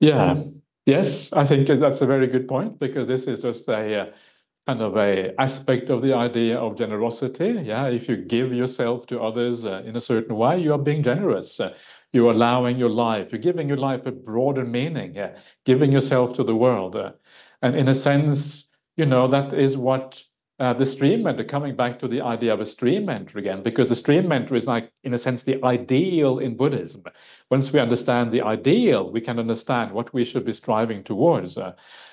Yeah, yes, I think that's a very good point because this is just a uh, kind of a aspect of the idea of generosity. Yeah, if you give yourself to others uh, in a certain way, you are being generous. Uh, you're allowing your life. You're giving your life a broader meaning. Yeah? Giving yourself to the world, uh, and in a sense, you know that is what uh, the stream enterer, coming back to the idea of a stream enterer again, because the stream enterer is like, in a sense, the ideal in Buddhism. Once we understand the ideal, we can understand what we should be striving towards.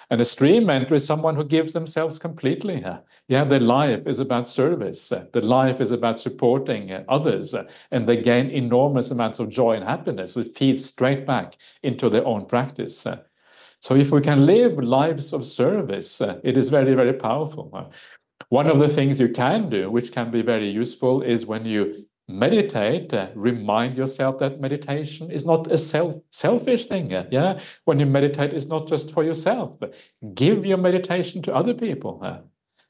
And a stream enterer is someone who gives themselves completely. Yeah, their life is about service. Their life is about supporting others, and they gain enormous amounts of joy and happiness. It feeds straight back into their own practice. So if we can live lives of service, it is very, very powerful. One of the things you can do, which can be very useful, is when you meditate, uh, remind yourself that meditation is not a self selfish thing. Uh, yeah, when you meditate, it's not just for yourself. Give your meditation to other people. Uh,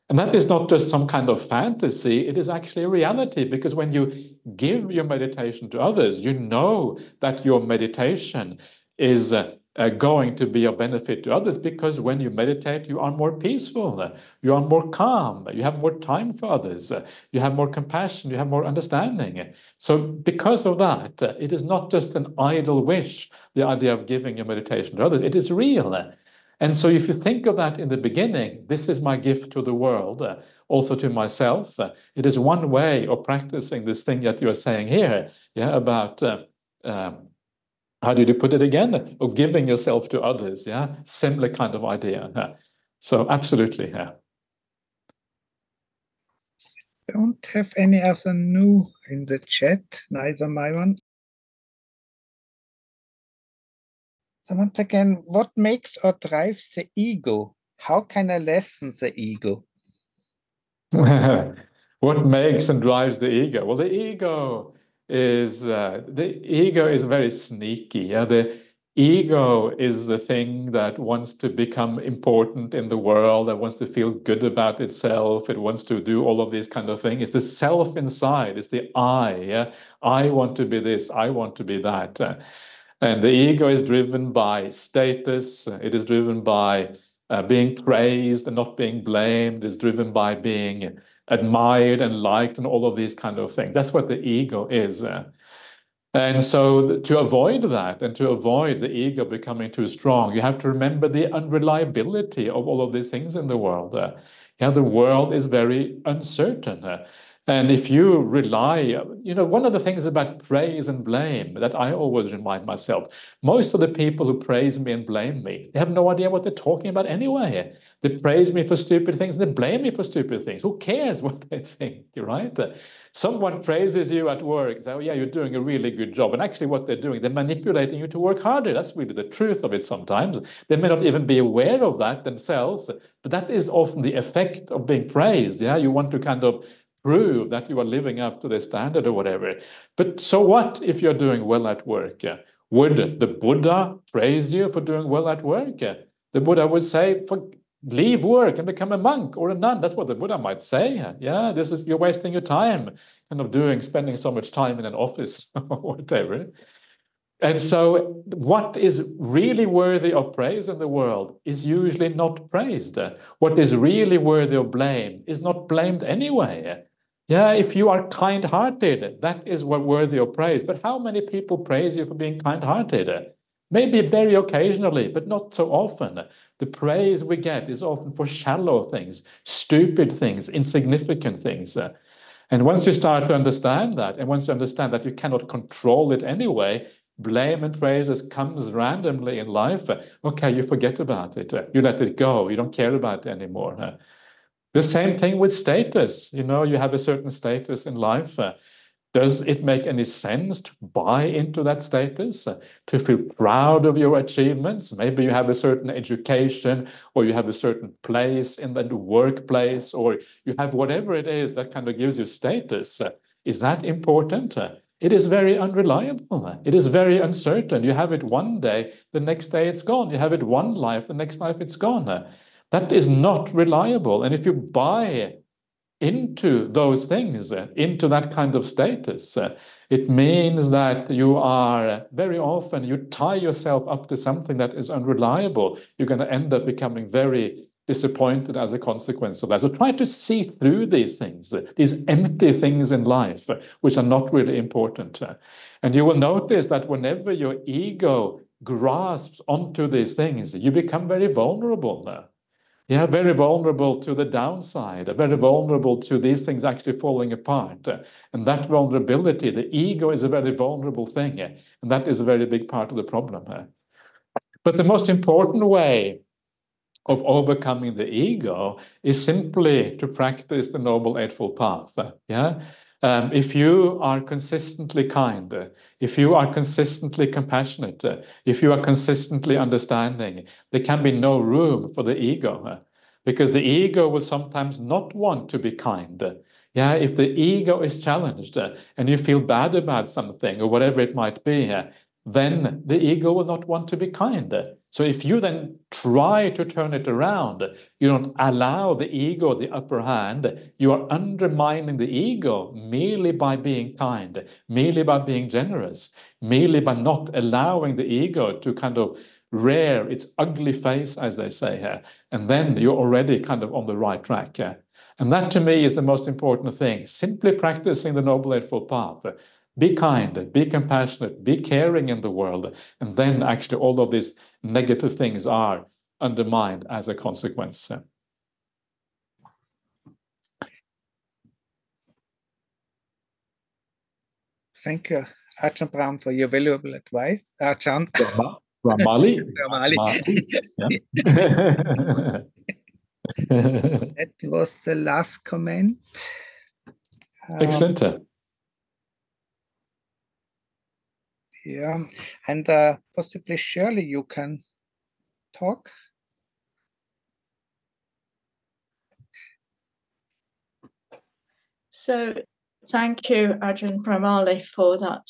and that is not just some kind of fantasy, it is actually a reality because when you give your meditation to others, you know that your meditation is uh, uh, going to be of benefit to others because when you meditate, you are more peaceful, you are more calm, you have more time for others, you have more compassion, you have more understanding. So, because of that, it is not just an idle wish, the idea of giving your meditation to others, it is real. And so, if you think of that in the beginning, this is my gift to the world, also to myself. it is one way of practicing this thing that you are saying here, yeah, about. Uh, um, how did you put it again? Of giving yourself to others. Yeah, similar kind of idea. Yeah. So absolutely, yeah. Don't have any other new in the chat, neither my one. So once again, what makes or drives the ego? How can I lessen the ego? what makes and drives the ego? Well, the ego is uh, the ego is very sneaky. Yeah? The ego is the thing that wants to become important in the world, that wants to feel good about itself. It wants to do all of these kind of things. It's the self inside. It's the I. Yeah? I want to be this. I want to be that. Uh, and the ego is driven by status. It is driven by uh, being praised and not being blamed. It's driven by being admired and liked and all of these kind of things. That's what the ego is. Uh, and so to avoid that and to avoid the ego becoming too strong, you have to remember the unreliability of all of these things in the world. Uh, yeah, the world is very uncertain. Uh, and if you rely, you know, one of the things about praise and blame that I always remind myself, most of the people who praise me and blame me, they have no idea what they're talking about anyway. They praise me for stupid things, they blame me for stupid things. Who cares what they think, right? Someone praises you at work, say, oh yeah, you're doing a really good job. And actually what they're doing, they're manipulating you to work harder. That's really the truth of it sometimes. They may not even be aware of that themselves, but that is often the effect of being praised. Yeah, you want to kind of prove that you are living up to the standard or whatever. But so what if you're doing well at work? Would the Buddha praise you for doing well at work? The Buddha would say, for, leave work and become a monk or a nun. That's what the Buddha might say. Yeah, this is you're wasting your time, kind of doing, spending so much time in an office or whatever. And so, what is really worthy of praise in the world is usually not praised. What is really worthy of blame is not blamed anyway. Yeah, if you are kind hearted, that is what worthy of praise. But how many people praise you for being kind hearted? Maybe very occasionally, but not so often. The praise we get is often for shallow things, stupid things, insignificant things. And once you start to understand that, and once you understand that you cannot control it anyway, blame and praise just comes randomly in life. Okay, you forget about it. You let it go. You don't care about it anymore. The same thing with status. You know, you have a certain status in life. Does it make any sense to buy into that status, to feel proud of your achievements? Maybe you have a certain education, or you have a certain place in the workplace, or you have whatever it is that kind of gives you status. Is that important? It is very unreliable. It is very uncertain. You have it one day, the next day it's gone. You have it one life, the next life it's gone. That is not reliable. And if you buy into those things, into that kind of status, it means that you are very often, you tie yourself up to something that is unreliable. You're going to end up becoming very disappointed as a consequence of that. So try to see through these things, these empty things in life, which are not really important. And you will notice that whenever your ego grasps onto these things, you become very vulnerable. Yeah, very vulnerable to the downside, very vulnerable to these things actually falling apart. And that vulnerability, the ego is a very vulnerable thing, and that is a very big part of the problem. But the most important way of overcoming the ego is simply to practice the Noble Eightfold Path. Yeah. Um, if you are consistently kind, if you are consistently compassionate, if you are consistently understanding, there can be no room for the ego because the ego will sometimes not want to be kind. Yeah, if the ego is challenged and you feel bad about something or whatever it might be, then the ego will not want to be kind. So if you then try to turn it around, you don't allow the ego the upper hand, you are undermining the ego merely by being kind, merely by being generous, merely by not allowing the ego to kind of rear its ugly face, as they say here. And then you're already kind of on the right track. Yeah? And that to me is the most important thing. Simply practicing the Noble Eightfold Path. Be kind, be compassionate, be caring in the world. And then actually all of these negative things are undermined as a consequence. Thank you, Ajahn Brahm, for your valuable advice. Ajahn. Brahmali. Brahmali. that was the last comment. Excellent. Um, Yeah, and uh, possibly Shirley, you can talk. So thank you, Ajahn Brahmali, for that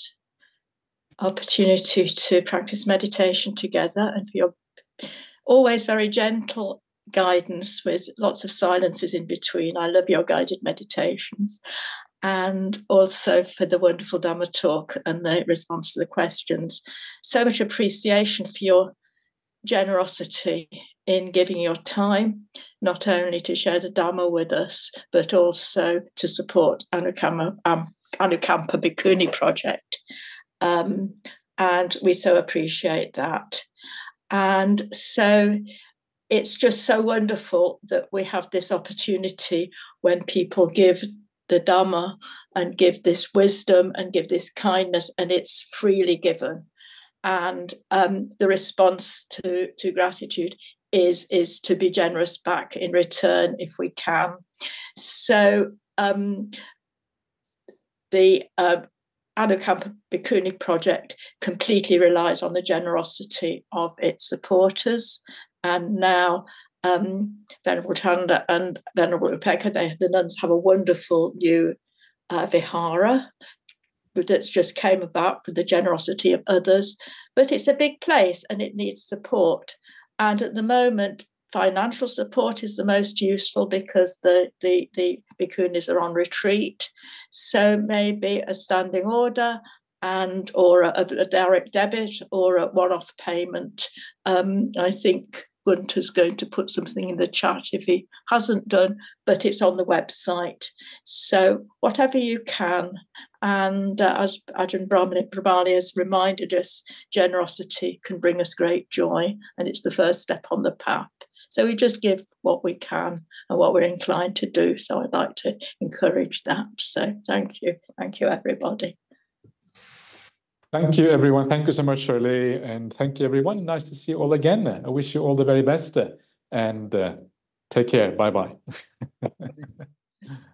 opportunity to practice meditation together and for your always very gentle guidance with lots of silences in between. I love your guided meditations and also for the wonderful Dhamma talk and the response to the questions. So much appreciation for your generosity in giving your time, not only to share the Dhamma with us, but also to support Anukampa, um, Anukampa Bhikkhuni project. Um, and we so appreciate that. And so it's just so wonderful that we have this opportunity when people give the Dhamma and give this wisdom and give this kindness, and it's freely given. And um, the response to, to gratitude is, is to be generous back in return if we can. So um, the uh, Anukampa Bhikkhuni project completely relies on the generosity of its supporters. And now um, Venerable Chanda and Venerable Upekkha, they, the nuns have a wonderful new uh, vihara that's just came about for the generosity of others. But it's a big place and it needs support. And at the moment, financial support is the most useful because the, the, the bhikkhunis are on retreat. So maybe a standing order and or a, a direct debit or a one-off payment. Um, I think Günther's going to put something in the chat if he hasn't done, but it's on the website. So whatever you can, and uh, as Ajahn Brahmali has reminded us, generosity can bring us great joy, and it's the first step on the path. So we just give what we can and what we're inclined to do. So I'd like to encourage that. So thank you, thank you, everybody. Thank you, everyone. Thank you so much, Shirley. And thank you, everyone. Nice to see you all again. I wish you all the very best and uh, take care. Bye bye.